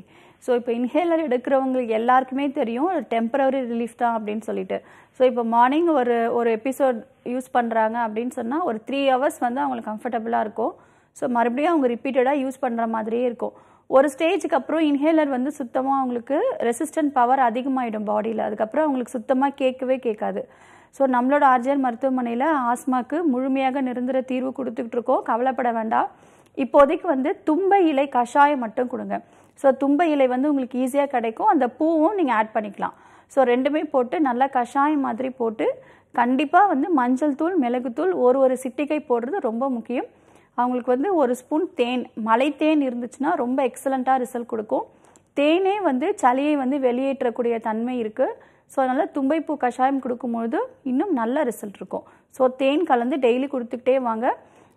ஸோ இப்போ இன்ஹேலர் எடுக்கிறவங்களுக்கு எல்லாருக்குமே தெரியும் டெம்பரவரி ரிலீஃப் தான் அப்படின்னு சொல்லிட்டு. ஸோ இப்போ மார்னிங் ஒரு ஒரு எபிசோட் யூஸ் பண்ணுறாங்க அப்படின்னு சொன்னால் ஒரு த்ரீ ஹவர்ஸ் வந்து அவங்களுக்கு கம்ஃபர்டபுளாக இருக்கும். ஸோ மறுபடியும் அவங்க ரிப்பீட்டடாக யூஸ் பண்ணுற மாதிரியே இருக்கும். ஒரு ஸ்டேஜுக்கு அப்புறம் இன்ஹேலர் வந்து சுத்தமாக அவங்களுக்கு ரெசிஸ்டன்ட் பவர் அதிகமாகிடும் பாடியில் அதுக்கப்புறம் அவங்களுக்கு சுத்தமாக கேட்கவே கேட்காது. ஸோ நம்மளோட ஆர்ஜிஆர் மருத்துவமனையில் ஆஸ்மாக்கு முழுமையாக நிரந்தர தீர்வு கொடுத்துக்கிட்டு இருக்கோம். கவலைப்பட வேண்டாம். இப்போதைக்கு வந்து தும்பை இலை கஷாயம் மட்டும் கொடுங்க. ஸோ தும்பை இலை வந்து உங்களுக்கு ஈஸியாக கிடைக்கும். அந்த பூவும் நீங்கள் ஆட் பண்ணிக்கலாம். ஸோ ரெண்டுமே போட்டு நல்லா கஷாயம் மாதிரி போட்டு கண்டிப்பாக வந்து மஞ்சள் தூள் மிளகுத்தூள் ஒரு ஒரு சிட்டிகை போடுறது ரொம்ப முக்கியம். அவங்களுக்கு வந்து ஒரு ஸ்பூன் தேன் மலை தேன் இருந்துச்சுன்னா ரொம்ப எக்ஸலண்ட்டாக ரிசல்ட் கொடுக்கும். தேனே வந்து சளியை வந்து வெளியேற்றக்கூடிய தன்மை இருக்குது ஸோ அதனால் தும்பைப்பூ கஷாயம் கொடுக்கும்பொழுது இன்னும் நல்ல ரிசல்ட் இருக்கும். ஸோ தேன் கலந்து டெய்லி கொடுத்துக்கிட்டே வாங்க.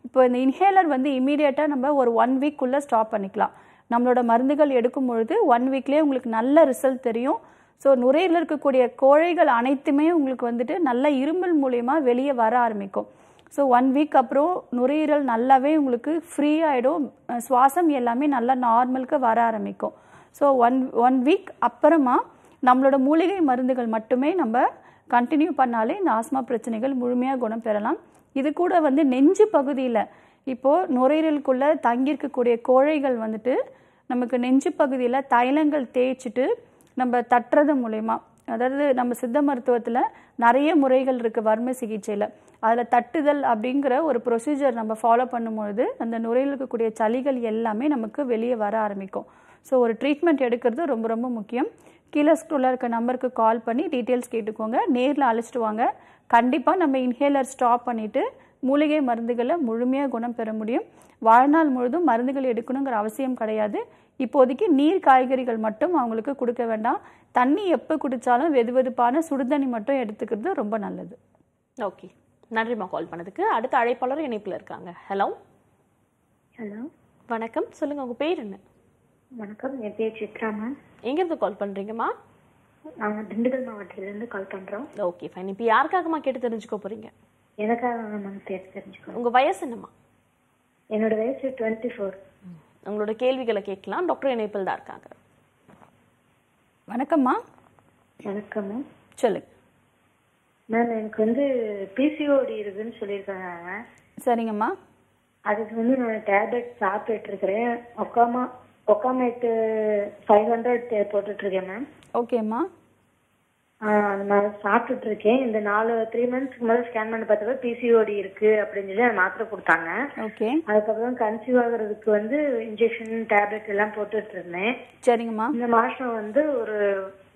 இப்போ இந்த இன்ஹேலர் வந்து இமீடியட்டாக நம்ம ஒரு ஒன் வீக்குள்ளே ஸ்டாப் பண்ணிக்கலாம். நம்மளோட மருந்துகள் எடுக்கும் பொழுது ஒன் வீக்லேயே உங்களுக்கு நல்ல ரிசல்ட் தெரியும். ஸோ நுரையில் இருக்கக்கூடிய கோழைகள் அனைத்துமே உங்களுக்கு வந்துட்டு நல்ல இருமல் மூலயமா வெளியே வர ஆரம்பிக்கும். ஸோ ஒன் வீக் அப்புறம் நுரையீரல் நல்லாவே உங்களுக்கு ஃப்ரீ ஆகிடும் சுவாசம் எல்லாமே நல்லா நார்மலுக்கு வர ஆரம்பிக்கும். ஸோ ஒன் ஒன் வீக் அப்புறமா நம்மளோட மூலிகை மருந்துகள் மட்டுமே நம்ம கண்டினியூ பண்ணாலே இந்த ஆஸ்மா பிரச்சனைகள் முழுமையாக குணம் பெறலாம். இது கூட வந்து நெஞ்சு பகுதியில் இப்போது நுரையீரலுக்குள்ளே தங்கியிருக்கக்கூடிய கோழைகள் வந்துட்டு நமக்கு நெஞ்சு பகுதியில் தைலங்கள் தேய்ச்சிட்டு நம்ம தட்டுறது மூலயமா அதாவது நம்ம சித்த மருத்துவத்தில் நிறைய முறைகள் இருக்குது வறுமை சிகிச்சையில். அதில் தட்டுதல் அப்படிங்கிற ஒரு ப்ரொசீஜர் நம்ம ஃபாலோ பண்ணும்பொழுது அந்த நுரையில் இருக்கக்கூடிய சளிகள் எல்லாமே நமக்கு வெளியே வர ஆரம்பிக்கும். ஸோ ஒரு ட்ரீட்மெண்ட் எடுக்கிறது ரொம்ப ரொம்ப முக்கியம். கீழே ஸ்க்ரூலில் இருக்க நம்பருக்கு கால் பண்ணி டீட்டெயில்ஸ் கேட்டுக்கோங்க. நேரில் அழைச்சிட்டு வாங்க. கண்டிப்பாக நம்ம இன்ஹேலர் ஸ்டாப் பண்ணிவிட்டு மூலிகை மருந்துகளை முழுமையாக குணம் பெற முடியும். வாழ்நாள் முழுதும் மருந்துகள் எடுக்கணுங்கிற அவசியம் கிடையாது. இப்போதைக்கு நீர் காய்கறிகள் மட்டும் அவங்களுக்கு கொடுக்க வேண்டாம். தண்ணி எப்போ குடித்தாலும் வெது வெதுப்பான சுடுதண்ணி மட்டும் எடுத்துக்கிறது ரொம்ப நல்லது. ஓகே நன்றிம்மா கால் பண்ணதுக்கு. அடுத்த அழைப்பாளர் இணைப்பில் இருக்காங்க. ஹலோ ஹலோ வணக்கம். சொல்லுங்க உங்க பேர் என்ன? வணக்கம். என் பேர் சித்ரா மேம் எங்கேருந்து கால் பண்றீங்கம்மா நாங்கள் திண்டுக்கல் மாவட்டத்திலேருந்து கால் பண்ணுறோம் ஓகே ஃபைன் இப்போ யாருக்காகம்மா கேட்டு தெரிஞ்சுக்க போறீங்க? எனக்காக மேம் பேர் தெரிஞ்சுக்கணும்? உங்க வயசு என்னம்மா? என்னோட வயசு டுவெண்ட்டி ஃபோர் உங்களோட கேள்விகளை கேட்கலாம். டாக்டர் இணைப்பில் தான் இருக்காங்க. வணக்கம்மா வணக்கம் மேம் சொல்லுங்க. மேம் எனக்கு வந்து பிசிஓடி இருக்குன்னு சொல்லியிருக்காங்க சரிங்கம்மா அதுக்கு வந்து நான் டேப்லெட் சாப்பிட்டுட்டு இருக்கிறேன். ஒக்காமா ஒக்காமேட்டு ஃபைவ் ஹண்ட்ரட் போட்டுட்டு இருக்கேன் மேம் ஓகேம்மா நான் சாப்பிட்டுட்டு இருக்கேன் இந்த நாலு த்ரீ மந்த்ஸ்க்கு முதல்ல ஸ்கேன் பண்ணி பார்த்தப்ப பிசிஓடி இருக்கு அப்படின்னு சொல்லி அந்த மாத்திரை கொடுத்தாங்க. ஓகே அதுக்கப்புறம் கன்சீவ் ஆகுறதுக்கு வந்து இன்ஜெக்ஷன் டேப்லெட் எல்லாம் போட்டுட்டு இருந்தேன் சரிங்கம்மா இந்த மாசம் வந்து ஒரு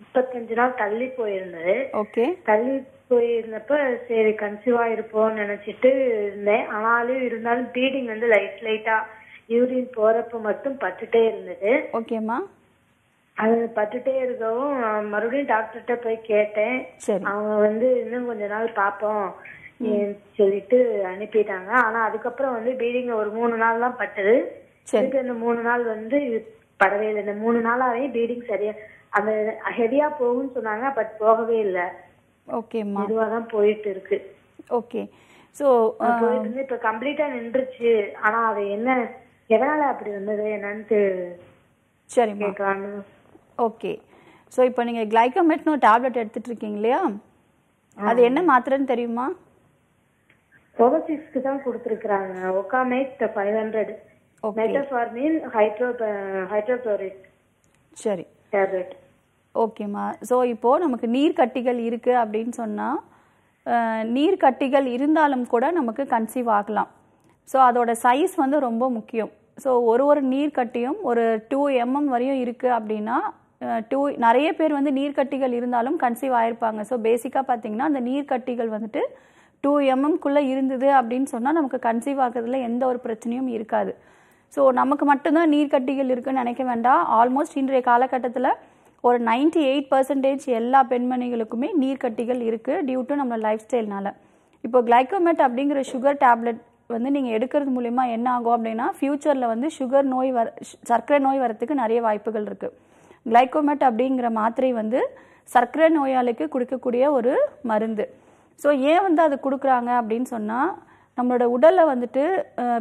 முப்பத்தஞ்சு நாள் தள்ளி போயிருந்தது. ஓகே தள்ளி போயிருந்தப்ப சரி கன்சீவ் ஆயிருப்போம்னு நினைச்சிட்டு இருந்தேன். ஆனாலும் இருந்தாலும் ப்ளீடிங் வந்து லைட் லைட்டா யூரின் போறப்ப மட்டும் பட்டுட்டே இருந்தது. ஓகேம்மா அது பட்டுட்டே இருக்கவும் மறுபடியும் டாக்டர்கிட்ட போய் கேட்டேன். அவங்க வந்து இன்னும் கொஞ்ச நாள் பார்ப்போம் சொல்லிட்டு அனுப்பிட்டாங்க. ஆனா அதுக்கப்புறம் வந்து ப்ளீடிங் ஒரு மூணு நாள் தான் பட்டது. திருப்பி அந்த மூணு நாள் வந்து படவே இல்லை. இந்த மூணு நாளாவே ப்ளீடிங் சரியா அந்த ஹெவியா போகும்னு சொன்னாங்க பட் போகவே இல்லை. ஓகேம்மா மெதுவா தான் போயிட்டு இருக்கு. ஓகே ஸோ இப்ப கம்ப்ளீட்டா நின்றுச்சு. ஆனா அது என்ன எதனால அப்படி வந்தது? என்னன்னு சரிம்மா. ஓகே. ஸோ இப்போ நீங்கள் கிளைக்கோமெட்னு டேப்லெட் எடுத்துட்டு இருக்கீங்க இல்லையா அது என்ன மாத்திரைன்னு தெரியுமா? ஓவர்சீஸ்க்கு தான் கொடுத்துருக்காங்க Okamet five hundred metformin hydro hydrochloride சரி. டேப்லெட் ஓகேம்மா. ஸோ இப்போது நமக்கு நீர் கட்டிகள் இருக்குது அப்படின்னு சொன்னால் நீர் கட்டிகள் இருந்தாலும் கூட நமக்கு கன்சீவ் ஆகலாம். ஸோ அதோட சைஸ் வந்து ரொம்ப முக்கியம். ஸோ ஒரு ஒரு நீர் கட்டியும் ஒரு டூ எம்எம் வரையும் இருக்குது அப்படின்னா டூ நிறைய பேர் வந்து நீர்க்கட்டிகள் இருந்தாலும் கன்சீவ் ஆயிருப்பாங்க. ஸோ பேசிக்காக பார்த்தீங்கன்னா அந்த நீர்க்கட்டிகள் வந்துட்டு டூ எம்எம்குள்ளே இருந்தது அப்படின்னு சொன்னால் நமக்கு கன்சீவ் ஆகிறதுல எந்த ஒரு பிரச்சனையும் இருக்காது. ஸோ நமக்கு மட்டும்தான் நீர்க்கட்டிகள் இருக்குன்னு நினைக்க வேண்டாம். ஆல்மோஸ்ட் இன்றைய காலகட்டத்தில் ஒரு 98% எயிட் பர்சன்டேஜ் எல்லா பெண்மணிகளுக்குமே நீர்க்கட்டிகள் இருக்குது டியூ டு நம்ம லைஃப் ஸ்டைல்னால இப்போ கிளைக்கோமெட் அப்படிங்கிற சுகர் டேப்லெட் வந்து நீங்கள் எடுக்கிறது மூலிமா என்ன ஆகும் அப்படின்னா ஃப்யூச்சரில் வந்து சுகர் நோய் வர சர்க்கரை நோய் வரத்துக்கு நிறைய வாய்ப்புகள் இருக்குது கிளைக்கோமெட் அப்படிங்கிற மாத்திரை வந்து சர்க்கரை நோயாளிக்கு கொடுக்கக்கூடிய ஒரு மருந்து. ஸோ ஏன் வந்து அது கொடுக்குறாங்க அப்படின்னு சொன்னால் நம்மளோட உடலில் வந்துட்டு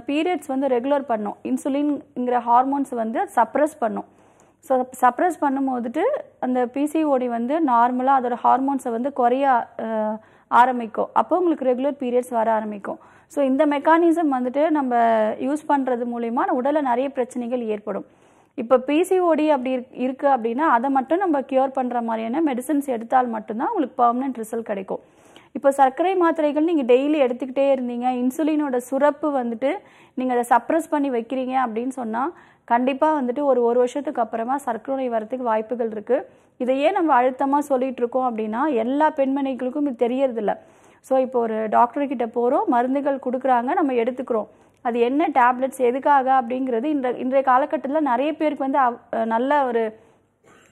பீரியட்ஸ் வந்து ரெகுலர் பண்ணும். இன்சுலின்ங்கிற ஹார்மோன்ஸ் வந்து சப்ரஸ் பண்ணும். ஸோ சப்ரஸ் பண்ணும்போதுட்டு அந்த பிசிஓடி வந்து நார்மலாக அதோட ஹார்மோன்ஸை வந்து குறைய ஆரம்பிக்கும். அப்போ உங்களுக்கு ரெகுலர் பீரியட்ஸ் வர ஆரம்பிக்கும். ஸோ இந்த மெக்கானிசம் வந்துட்டு நம்ம யூஸ் பண்ணுறது மூலிமா உடலில் நிறைய பிரச்சனைகள் ஏற்படும். இப்போ பிசிஓடி அப்படி இருக்குது அப்படின்னா அதை மட்டும் நம்ம கியூர் பண்ணுற மாதிரியான மெடிசன்ஸ் எடுத்தால் மட்டும்தான் உங்களுக்கு பர்மனெண்ட் ரிசல்ட் கிடைக்கும். இப்போ சர்க்கரை மாத்திரைகள் நீங்கள் டெய்லி எடுத்துக்கிட்டே இருந்தீங்க இன்சுலினோட சுரப்பு வந்துட்டு நீங்கள் அதை சப்ரஸ் பண்ணி வைக்கிறீங்க அப்படின்னு சொன்னால் கண்டிப்பாக வந்துட்டு ஒரு ஒரு வருஷத்துக்கு அப்புறமா சர்க்கரை நோய் வாய்ப்புகள் இருக்குது இதையே நம்ம அழுத்தமாக சொல்லிகிட்ருக்கோம் அப்படின்னா எல்லா பெண்மணிகளுக்கும் இது தெரியறதில்ல. ஸோ இப்போ ஒரு டாக்டர்கிட்ட போகிறோம் மருந்துகள் கொடுக்குறாங்க நம்ம எடுத்துக்கிறோம். அது என்ன டேப்லெட்ஸ் எதுக்காக அப்படிங்கிறது இந்த இன்றைய காலகட்டத்தில் நிறைய பேருக்கு வந்து நல்ல ஒரு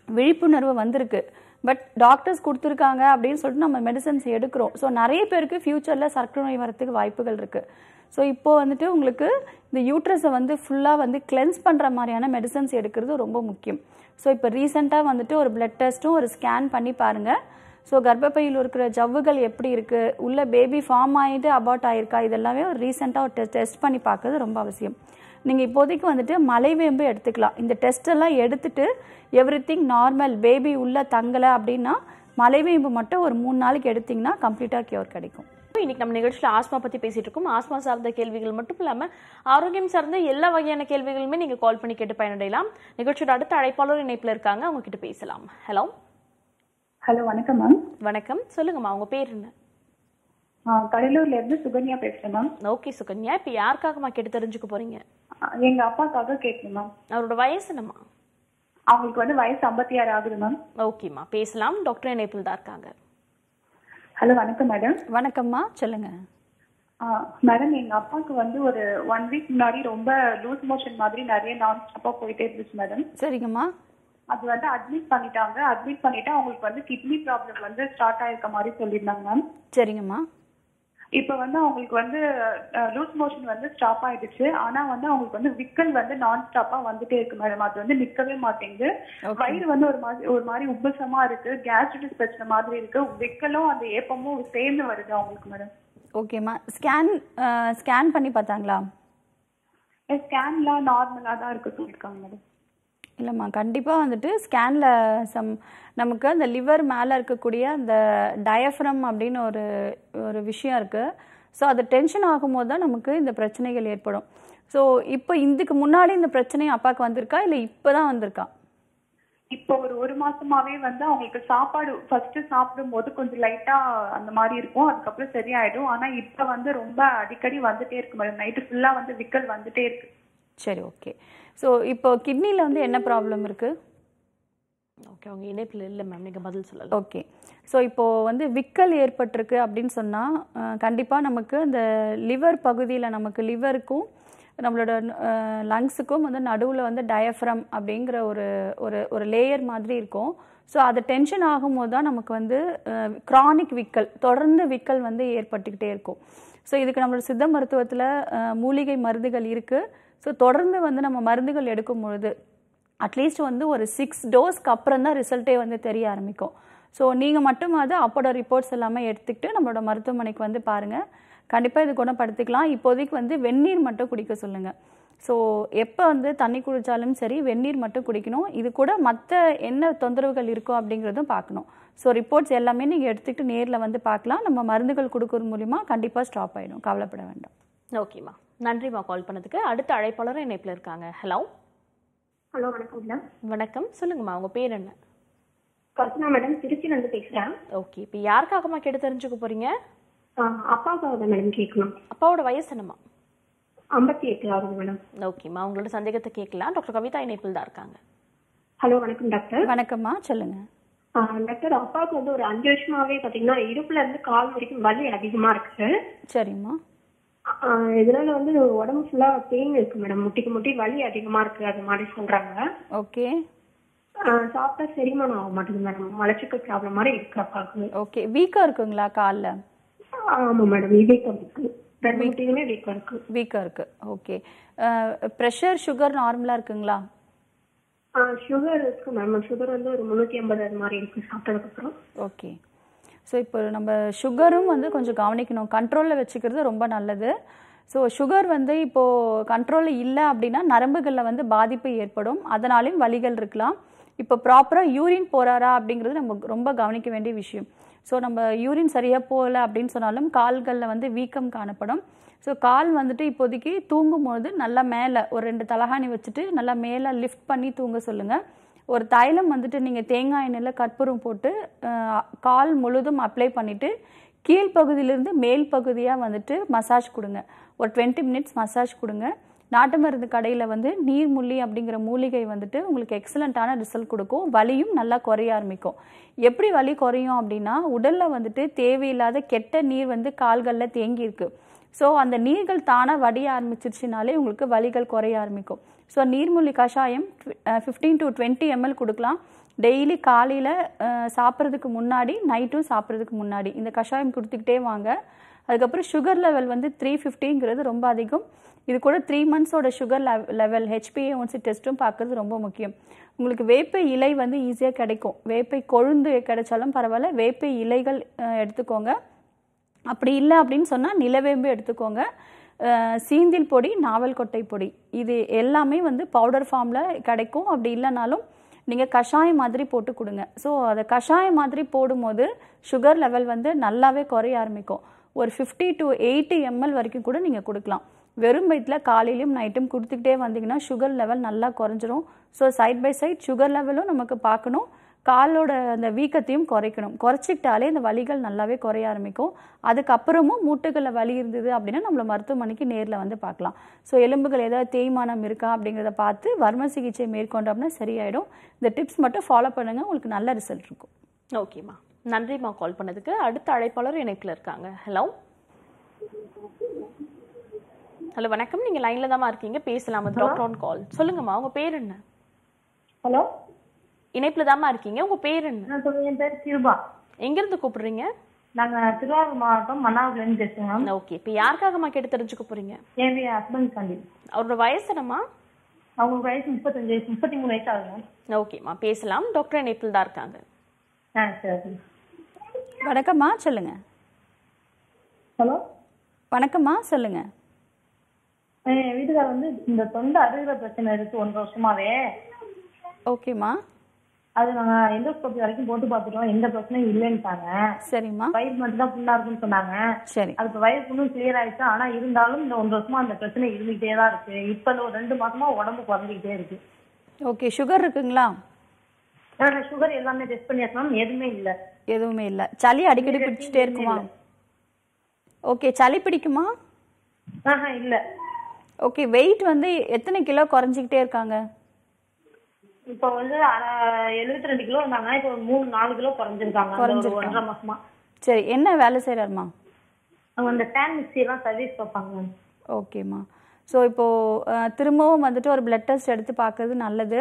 விழிப்புணர்வு வந்திருக்கு. பட் டாக்டர்ஸ் கொடுத்துருக்காங்க அப்படின்னு சொல்லிட்டு நம்ம மெடிசன்ஸ் எடுக்கிறோம். ஸோ நிறைய பேருக்கு ஃப்யூச்சரில் சர்க்கரை நோய் வரத்துக்கு வாய்ப்புகள் இருக்குது ஸோ இப்போ வந்துட்டு உங்களுக்கு இந்த யூட்ரஸை வந்து ஃபுல்லாக வந்து கிளென்ஸ் பண்ணுற மாதிரியான மெடிசன்ஸ் எடுக்கிறது ரொம்ப முக்கியம். ஸோ இப்போ ரீசெண்டாக வந்துட்டு ஒரு பிளட் டெஸ்ட்டும் ஒரு ஸ்கேன் பண்ணி பாருங்கள் ஸோ கர்ப்பப்பையில் இருக்கிற ஜவ்வுகள் எப்படி இருக்குது உள்ள பேபி ஃபார்ம் ஆகிட்டு அபார்ட் ஆயிருக்கா? இதெல்லாமே ஒரு ரீசெண்டாக ஒரு டெஸ்ட் பண்ணி பார்க்கறது ரொம்ப அவசியம். நீங்கள் இப்போதைக்கு வந்துட்டு மலைவேம்பு எடுத்துக்கலாம். இந்த டெஸ்ட்டெல்லாம் எடுத்துட்டு எவ்ரி திங் நார்மல் பேபி உள்ள தங்கலை அப்படின்னா மலைவேம்பு மட்டும் ஒரு மூணு நாளைக்கு எடுத்தீங்கன்னா கம்ப்ளீட்டாக கியூர் கிடைக்கும். இன்னைக்கு நம்ம நிகழ்ச்சியில் ஆஸ்மா பற்றி பேசிட்டு இருக்கோம். ஆஸ்மா சார்ந்த கேள்விகள் மட்டும் இல்லாமல் ஆரோக்கியம் சார்ந்த எல்லா வகையான கேள்விகளுமே நீங்கள் கால் பண்ணி கேட்டு பயனடையலாம். நிகழ்ச்சியோட அடுத்த அழைப்பாளர் இணைப்பில் இருக்காங்க. அவங்க கிட்ட பேசலாம். ஹலோ ஹலோ வணக்கம் மேம். வணக்கம். சொல்லுங்கம்மா உங்க பேர் என்ன? கடலூர்ல இருந்து சுகன்யா பேசுறேன் மேம். ஓகே சுகன்யா. இப்ப யாருக்காகமா கேட்டு தெரிஞ்சுக்க போறீங்க? எங்க அப்பாக்காக கேட்கணும் மேம். அவரோட வயசு என்னம்மா அவங்களுக்கு வந்து வயசு ஐம்பத்தி ஆறு ஆகுது மேம். ஓகேம்மா பேசலாம். டாக்டர் இணைப்பில் தான் இருக்காங்க. ஹலோ வணக்கம் மேடம். வணக்கம்மா சொல்லுங்கள் மேடம் எங்க அப்பாவுக்கு வந்து ஒரு ஒன் வீக் முன்னாடி ரொம்ப லூஸ் மோஷன் மாதிரி நிறைய நான் ஸ்டாப்பா போயிட்டே இருந்துச்சு மேடம். சரிங்கம்மா அது வந்து அட்மிட் பண்ணிட்டாங்க. அட்மிட் பண்ணிட்டு அவங்களுக்கு வந்து கிட்னி ப்ராப்ளம் வந்து ஸ்டார்ட் ஆயிருக்க மாதிரி சொல்லியிருந்தாங்க மேம் சரிங்கம்மா இப்போ வந்து அவங்களுக்கு வந்து லூஸ் மோஷன் வந்து ஸ்டாப் ஆயிடுச்சு. ஆனா வந்து அவங்களுக்கு வந்து விக்கல் வந்து நான் ஸ்டாப்பா வந்துட்டே இருக்கு மேடம் அது வந்து நிக்கவே மாட்டேங்குது. வயிறு வந்து ஒரு மாதிரி ஒரு மாதிரி உப்பசமா இருக்கு. கேஸ்ட்ரிட்டிஸ் பிரச்சனை மாதிரி இருக்கு. விக்கலும் அந்த ஏப்பமும் சேர்ந்து வருது அவங்களுக்கு மேடம் ஓகேம்மா ஸ்கேன் ஸ்கேன் பண்ணி பார்த்தாங்களா? ஸ்கேன்லாம் நார்மலா தான் இருக்கு சொல்லியிருக்காங்க மேடம் இல்லைம்மா கண்டிப்பாக வந்துட்டு ஸ்கேனில் சம் நமக்கு அந்த லிவர் மேலே இருக்கக்கூடிய அந்த டயஃப்ரம் அப்படின்னு ஒரு ஒரு விஷயம் இருக்குது ஸோ அது டென்ஷன் ஆகும்போது தான் நமக்கு இந்த பிரச்சனைகள் ஏற்படும். ஸோ இப்போ இதுக்கு முன்னாடி இந்த பிரச்சனை அப்பாவுக்கு வந்திருக்கா? இல்லை இப்போ தான் வந்திருக்கா? இப்போ ஒரு ஒரு மாசமாவே வந்து அவங்களுக்கு சாப்பாடு ஃபர்ஸ்ட் சாப்பிடும் போது கொஞ்சம் லைட்டா அந்த மாதிரி இருக்கும். அதுக்கப்புறம் சரியாயிடும். ஆனா இப்ப வந்து ரொம்ப அடிக்கடி வந்துட்டே இருக்கு மேடம். நைட்டு ஃபுல்லா வந்து விக்கல் வந்துட்டே இருக்கு. சரி ஓகே ஸோ இப்போ கிட்னியில் வந்து என்ன ப்ராப்ளம் இருக்குது ஓகே அவங்க இணைப்பில் இல்லை மேம் நீங்க பதில் சொல்லலாம். ஓகே ஸோ இப்போது வந்து விக்கல் ஏற்பட்டிருக்கு அப்படின்னு சொன்னால் கண்டிப்பாக நமக்கு அந்த லிவர் பகுதியில் நமக்கு லிவருக்கும் நம்மளோட லங்ஸுக்கும் வந்து நடுவில் வந்து டயஃப்ரம் அப்படிங்கிற ஒரு ஒரு ஒரு லேயர் மாதிரி இருக்கும். ஸோ அது டென்ஷன் ஆகும்போது தான் நமக்கு வந்து க்ரானிக் விக்கல் தொடர்ந்து விக்கல் வந்து ஏற்பட்டுக்கிட்டே இருக்கும். ஸோ இதுக்கு நம்மளோட சித்த மருத்துவத்தில் மூலிகை மருந்துகள் இருக்குது ஸோ தொடர்ந்து வந்து நம்ம மருந்துகள் எடுக்கும் பொழுது அட்லீஸ்ட் வந்து ஒரு சிக்ஸ் டோஸ்க்கு அப்புறம் தான் ரிசல்ட்டே வந்து தெரிய ஆரம்பிக்கும். ஸோ நீங்கள் மட்டுமாவது அப்போட ரிப்போர்ட்ஸ் எல்லாமே எடுத்துக்கிட்டு நம்மளோட மருத்துவமனைக்கு வந்து பாருங்கள் கண்டிப்பாக இது குணப்படுத்திக்கலாம். இப்போதைக்கு வந்து வெந்நீர் மட்டும் குடிக்க சொல்லுங்கள் ஸோ எப்போ வந்து தண்ணி குடித்தாலும் சரி வெந்நீர் மட்டும் குடிக்கணும். இது கூட மற்ற என்ன தொந்தரவுகள் இருக்கோ அப்படிங்கிறதும் பார்க்கணும். ஸோ ரிப்போர்ட்ஸ் எல்லாமே நீங்கள் எடுத்துக்கிட்டு நேரில் வந்து பார்க்கலாம். நம்ம மருந்துகள் கொடுக்கறது மூலிமா கண்டிப்பாக ஸ்டாப் ஆகிடும் கவலைப்பட வேண்டாம். ஓகேம்மா நன்றிம்மா கால் பண்ணதுக்கு. அடுத்த அழைப்பாளர் இணைப்பில் இருக்காங்க. ஹலோ? ஹலோ வணக்கம் மேடம். வணக்கம். சொல்லுங்கம்மா உங்க பேர் என்ன? கல்பனா மேடம். திருச்சியில இருந்து பேசுறேன். ஓகே. இப்போ யாருக்காகம்மா கேட்டு தெரிஞ்சுக்க போறீங்க? அப்பாவுக்காக மேடம் கேட்கணும். அப்பாவோட வயசு என்னம்மா? ஐம்பத்தி எட்டு ஆகுது மேடம். ஓகேம்மா உங்களோட சந்தேகத்தை கேட்கலாம். டாக்டர் கவிதா இணைப்பில் தான் இருக்காங்க. ஹலோ வணக்கம் டாக்டர். வணக்கம்மா சொல்லுங்கள் ஆஹ் டாக்டர் அப்பாவுக்கு வந்து ஒரு அஞ்சு வருஷமாவே பாத்தீங்கன்னா இடுப்புல இருந்து கால் வரைக்கும் வலி அதிகமா இருக்கு. சரிம்மா. இதனால வந்து உடம்பு ஃபுல்லா பெயின் இருக்கு மேடம் முட்டிக்கு முட்டி வலி அதிகமா இருக்கு அது மாதிரி சொல்றாங்க. ஓகே. சாப்பிட்டா செரிமானம் ஆக மாட்டேங்குது மேடம் மலச்சிக்கல் ப்ராப்ளம் மாதிரி இருக்கு அப்பாவுக்கு ஓகே. வீக்காக இருக்குங்களா காலில்? ஆமா மேடம் வீக்கம் இருக்கு. ரெண்டு முட்டிலுமே வீக்கம் இருக்கு. வீக்காக இருக்குது ஓகே. ப்ரெஷர் சுகர் நார்மலாக இருக்குங்களா? சுகர் இருக்கு மேம் சுகர் வந்து ஒரு முந்நூற்றி ஐம்பது அது மாதிரி இருக்கு சாப்பிட்டதுக்கு அப்புறம். ஓகே. ஸோ இப்போ நம்ம சுகரும் வந்து கொஞ்சம் கவனிக்கணும். கண்ட்ரோலில் வச்சுக்கிறது ரொம்ப நல்லது. ஸோ சுகர் வந்து இப்போது கண்ட்ரோலில் இல்லை அப்படின்னா நரம்புகளில் வந்து பாதிப்பு ஏற்படும். அதனாலையும் வலிகள் இருக்கலாம். இப்போ ப்ராப்பராக யூரின் போகிறாரா அப்படிங்கிறது நம்ம ரொம்ப கவனிக்க வேண்டிய விஷயம். ஸோ நம்ம யூரின் சரியாக போகல அப்படின்னு சொன்னாலும் கால்களில் வந்து வீக்கம் காணப்படும். ஸோ கால் வந்துட்டு இப்போதைக்கு தூங்கும்போது நல்லா மேலே ஒரு ரெண்டு தலகாணி வச்சுட்டு நல்லா மேலே லிஃப்ட் பண்ணி தூங்க சொல்லுங்கள் ஒரு தைலம் வந்துட்டு நீங்கள் தேங்காய் எண்ணெயில் கற்பூரம் போட்டு கால் முழுதும் அப்ளை பண்ணிவிட்டு கீழ்ப்பகுதியிலிருந்து மேல் பகுதியாக வந்துட்டு மசாஜ் கொடுங்க. ஒரு டுவெண்ட்டி மினிட்ஸ் மசாஜ் கொடுங்க. நாட்டு மருந்து கடையில் வந்து நீர்முள்ளி அப்படிங்கிற மூலிகை வந்துட்டு உங்களுக்கு எக்ஸலண்ட்டான ரிசல்ட் கொடுக்கும். வலியும் நல்லா குறைய ஆரம்பிக்கும். எப்படி வலி குறையும் அப்படின்னா உடலில் வந்துட்டு தேவையில்லாத கெட்ட நீர் வந்து கால்களில் தேங்கியிருக்கு. ஸோ அந்த நீர்கள் தானாக வடிய ஆரம்பிச்சிருச்சுனாலே உங்களுக்கு வலிகள் குறைய ஆரம்பிக்கும். ஸோ நீர்மூலி கஷாயம் fifteen to uh, twenty ML கொடுக்கலாம். டெய்லி காலையில் uh, சாப்பிட்றதுக்கு முன்னாடி நைட்டும் சாப்பிட்றதுக்கு முன்னாடி. இந்த கஷாயம் கொடுத்துக்கிட்டே வாங்க. அதுக்கப்புறம் சுகர் லெவல் வந்து த்ரீ ஃபிஃப்டிங்கிறது ரொம்ப அதிகம். இது கூட three மந்த்ஸோட sugar level HBA one C டெஸ்ட்டும் பார்க்கறது ரொம்ப முக்கியம். உங்களுக்கு வேப்பை இலை வந்து ஈஸியாக கிடைக்கும். வேப்பை கொழுந்து கிடைச்சாலும் பரவாயில்ல. வேப்பை இலைகள் uh, எடுத்துக்கோங்க. அப்படி இல்லை அப்படின்னு சொன்னால் நிலவேம்பு எடுத்துக்கோங்க. சீந்தில் பொடி நாவல் கொட்டை பொடி. இது எல்லாமே வந்து பவுடர் ஃபார்மில் கிடைக்கும். அப்படி இல்லைனாலும் நீங்கள் கஷாயம் மாதிரி போட்டு கொடுங்க. ஸோ அதை கஷாயம் மாதிரி போடும்போது சுகர் லெவல் வந்து நல்லாவே குறைய ஆரம்பிக்கும். ஒரு ஃபிஃப்டி டு எயிட்டி எம்எல் வரைக்கும் கூட நீங்கள் கொடுக்கலாம். வெறும் வயிற்றில் காலையிலையும் நைட்டும் கொடுத்துக்கிட்டே வந்தீங்கன்னா சுகர் லெவல் நல்லா குறைஞ்சிரும். So side by side sugar லெவலும் நமக்கு பார்க்கணும். காலோட அந்த வீக்கத்தையும் குறைக்கணும். குறைச்சிக்கிட்டாலே இந்த வலிகள் நல்லாவே குறைய ஆரம்பிக்கும். அதுக்கப்புறமும் மூட்டுகளில் வலி இருந்தது அப்படின்னா நம்மள மருத்துவமனைக்கு நேரில் வந்து பார்க்கலாம். ஸோ எலும்புகள் ஏதாவது தேய்மானம் இருக்கா அப்படிங்கிறத பார்த்து வர்ம சிகிச்சை மேற்கொண்டோம்னா சரியாயிடும். இந்த டிப்ஸ் மட்டும் ஃபாலோ பண்ணுங்கள் உங்களுக்கு நல்ல ரிசல்ட் இருக்கும். ஓகேம்மா நன்றிம்மா கால் பண்ணதுக்கு. அடுத்த அழைப்பாளர் இணைப்பில் இருக்காங்க. ஹலோ ஹலோ வணக்கம். நீங்க லைன்ல தாம்மா இருக்கீங்க. பேசலாமா? டாக்டர் ஆன் கால் சொல்லுங்கம்மா உங்க பேர் என்ன? ஹலோ இணைப்புல தாம்மா இருக்கீங்க? உங்க பேர் என்ன? நான் சொல்லுங்க என் பேர் கிருபா. எங்க இருந்து கூப்பிடுறீங்க? நாங்க திருவாரூர் மாவட்டம் மன்னார்ல இருந்து பேசுறோம் ஓகே இப்போ யாருக்காகம்மா கேட்டு தெரிஞ்சுக்க போறீங்க? என் ஹஸ்பண்ட் காண்டி அவரோட வயசு என்னம்மா? அவங்களுக்கு வயசு முப்பத்தஞ்சு வயசு முப்பத்தி மூணு வயசு ஆகுது ஓகேம்மா பேசலாம். டாக்டர் இணைப்பில் தான் இருக்காங்க. ஆ சரி வணக்கம்மா சொல்லுங்கள் ஹலோ? வணக்கம்மா சொல்லுங்கள் என் வீட்டுக்கார வந்து இந்த தொண்டை அருகிற பிரச்சனை இருக்கு ஒன்றரை வருஷமாவே. ஓகேம்மா. அது நாங்க எண்டோஸ்கோபி வரைக்கும் போட்டு பார்த்துட்டோம் எந்த பிரச்சனையும் இல்லைன்ட்டாங்க. சரிம்மா. வயிறு மட்டும் தான் புண்ணா இருக்குன்னு சொன்னாங்க. சரி. அது இப்ப வயிறு புண்ணும் கிளியர் ஆயிடுச்சு. ஆனா இருந்தாலும் இந்த ஒன்றரை வருஷமா அந்த பிரச்சனை இருந்துகிட்டே தான் இருக்கு. இப்ப இந்த ஒரு ரெண்டு மாசமா உடம்பு குறைஞ்சிக்கிட்டே இருக்கு. ஓகே சுகர் இருக்குங்களா? சுகர் எல்லாமே டெஸ்ட் பண்ணியாச்சு மேம் எதுவுமே இல்ல. எதுவுமே இல்லை. சளி அடிக்கடி பிடிச்சிட்டே இருக்குமா? ஓகே சளி பிடிக்குமா? ஆஹா இல்ல. ஓகே வெயிட் வந்து எத்தனை கிலோ குறைஞ்சிக்கிட்டே இருக்காங்க? இப்ப வந்து எழுபத்தி ரெண்டு கிலோ இருந்தாங்க இப்ப மூணு நாலு கிலோ குறைஞ்சிருக்காங்க. ஒன்றரை மாசமா. சரி என்ன வேலை செய்கிறாருமா அவங்க அந்த ஃபேன் மிக்சி எல்லாம் சர்வீஸ் பார்ப்பாங்க. மேம் ஓகேம்மா ஸோ இப்போது திரும்பவும் வந்துட்டு ஒரு பிளட் டெஸ்ட் எடுத்து பார்க்கறது நல்லது.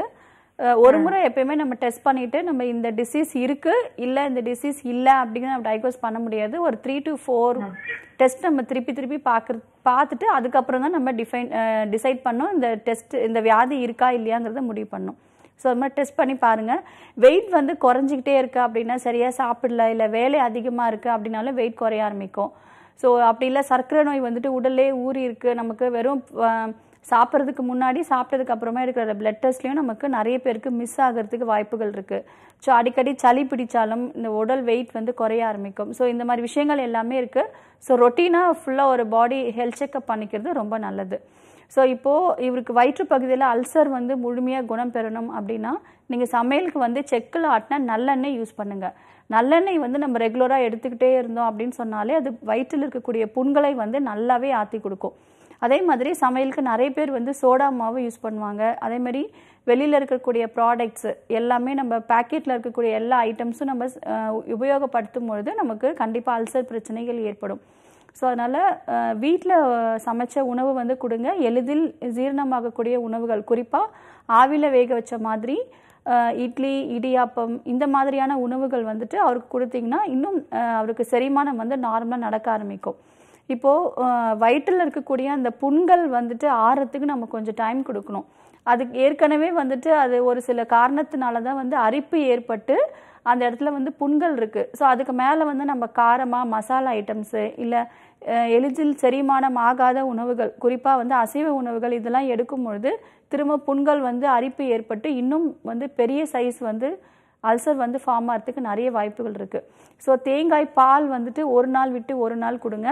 ஒரு முறை எப்பயுமே நம்ம டெஸ்ட் பண்ணிட்டு நம்ம இந்த டிசீஸ் இருக்கு இல்லை இந்த டிசீஸ் இல்லை அப்படிங்கிற நம்ம டயக்னோஸ் பண்ண முடியாது. ஒரு த்ரீ டு ஃபோர் டெஸ்ட் நம்ம திருப்பி திருப்பி பார்க்குறது பார்த்துட்டு அதுக்கப்புறம் தான் நம்ம டிஃபைன் டிசைட் பண்ணோம் இந்த டெஸ்ட் இந்த வியாதி இருக்கா இல்லையாங்கிறத முடிவு பண்ணோம். ஸோ அது மாதிரி டெஸ்ட் பண்ணி பாருங்கள் வெயிட் வந்து குறைஞ்சிக்கிட்டே இருக்குது அப்படின்னா சரியாக சாப்பிடல இல்லை வேலை அதிகமாக இருக்குது அப்படின்னாலும் வெயிட் குறைய ஆரம்பிக்கும். ஸோ அப்படி இல்லை சர்க்கரை நோய் வந்துட்டு உடலே ஊறி இருக்குது நமக்கு வெறும் சாப்பிட்றதுக்கு முன்னாடி சாப்பிட்டதுக்கு அப்புறமா இருக்கிற பிளட் டெஸ்ட்லையும் நமக்கு நிறைய பேருக்கு மிஸ் ஆகிறதுக்கு வாய்ப்புகள் இருக்குது ஸோ அடிக்கடி சளி பிடிச்சாலும் இந்த உடல் வெயிட் வந்து குறைய ஆரம்பிக்கும். ஸோ இந்த மாதிரி விஷயங்கள் எல்லாமே இருக்குது ஸோ ரொட்டீனாக ஃபுல்லாக ஒரு பாடி ஹெல்த் செக்அப் பண்ணிக்கிறது ரொம்ப நல்லது. ஸோ இப்போது இவருக்கு வயிற்று பகுதியில் அல்சர் வந்து முழுமையாக குணம் பெறணும் அப்படின்னா நீங்கள் சமையலுக்கு வந்து செக்கில் ஆட்டினா நல்லெண்ணெய் யூஸ் பண்ணுங்கள் நல்லெண்ணெய் வந்து நம்ம ரெகுலராக எடுத்துக்கிட்டே இருந்தோம் அப்படின்னு சொன்னாலே அது வயிற்றில் இருக்கக்கூடிய புண்களை வந்து நல்லாவே ஆற்றி கொடுக்கும். அதே மாதிரி சமையலுக்கு நிறைய பேர் வந்து சோடா மாவு யூஸ் பண்ணுவாங்க. அதேமாதிரி வெளியில் இருக்கக்கூடிய ப்ராடக்ட்ஸ் எல்லாமே நம்ம பேக்கெட்டில் இருக்கக்கூடிய எல்லா ஐட்டம்ஸும் நம்ம உபயோகப்படுத்தும் பொழுது நமக்கு கண்டிப்பாக அல்சர் பிரச்சனைகள் ஏற்படும். ஸோ அதனால் வீட்டில் சமைச்ச உணவு வந்து கொடுங்க. எளிதில் ஜீரணமாகக்கூடிய உணவுகள் குறிப்பாக ஆவியில் வேக வச்ச மாதிரி இட்லி இடியாப்பம் இந்த மாதிரியான உணவுகள் வந்துட்டு அவருக்கு கொடுத்தீங்கன்னா இன்னும் அவருக்கு செரிமானம் வந்து நார்மலாக நடக்க ஆரம்பிக்கும். இப்போது வயிற்றில் இருக்கக்கூடிய அந்த புண்கள் வந்துட்டு ஆறத்துக்கு நம்ம கொஞ்சம் டைம் கொடுக்கணும். அதுக்கு ஏற்கனவே வந்துட்டு அது ஒரு சில காரணத்தினால தான் வந்து அரிப்பு ஏற்பட்டு அந்த இடத்துல வந்து புண்கள் இருக்குது ஸோ அதுக்கு மேலே வந்து நம்ம காரமாக மசாலா ஐட்டம்ஸு இல்லை எளிதில் செரிமானம் ஆகாத உணவுகள் குறிப்பாக வந்து அசைவ உணவுகள் இதெல்லாம் எடுக்கும் பொழுது திரும்ப புண்கள் வந்து அரிப்பு ஏற்பட்டு இன்னும் வந்து பெரிய சைஸ் வந்து அல்சர் வந்து ஃபார்ம் ஆகிறதுக்கு நிறைய வாய்ப்புகள் இருக்குது ஸோ தேங்காய் பால் வந்துட்டு ஒரு நாள் விட்டு ஒரு நாள் கொடுங்க.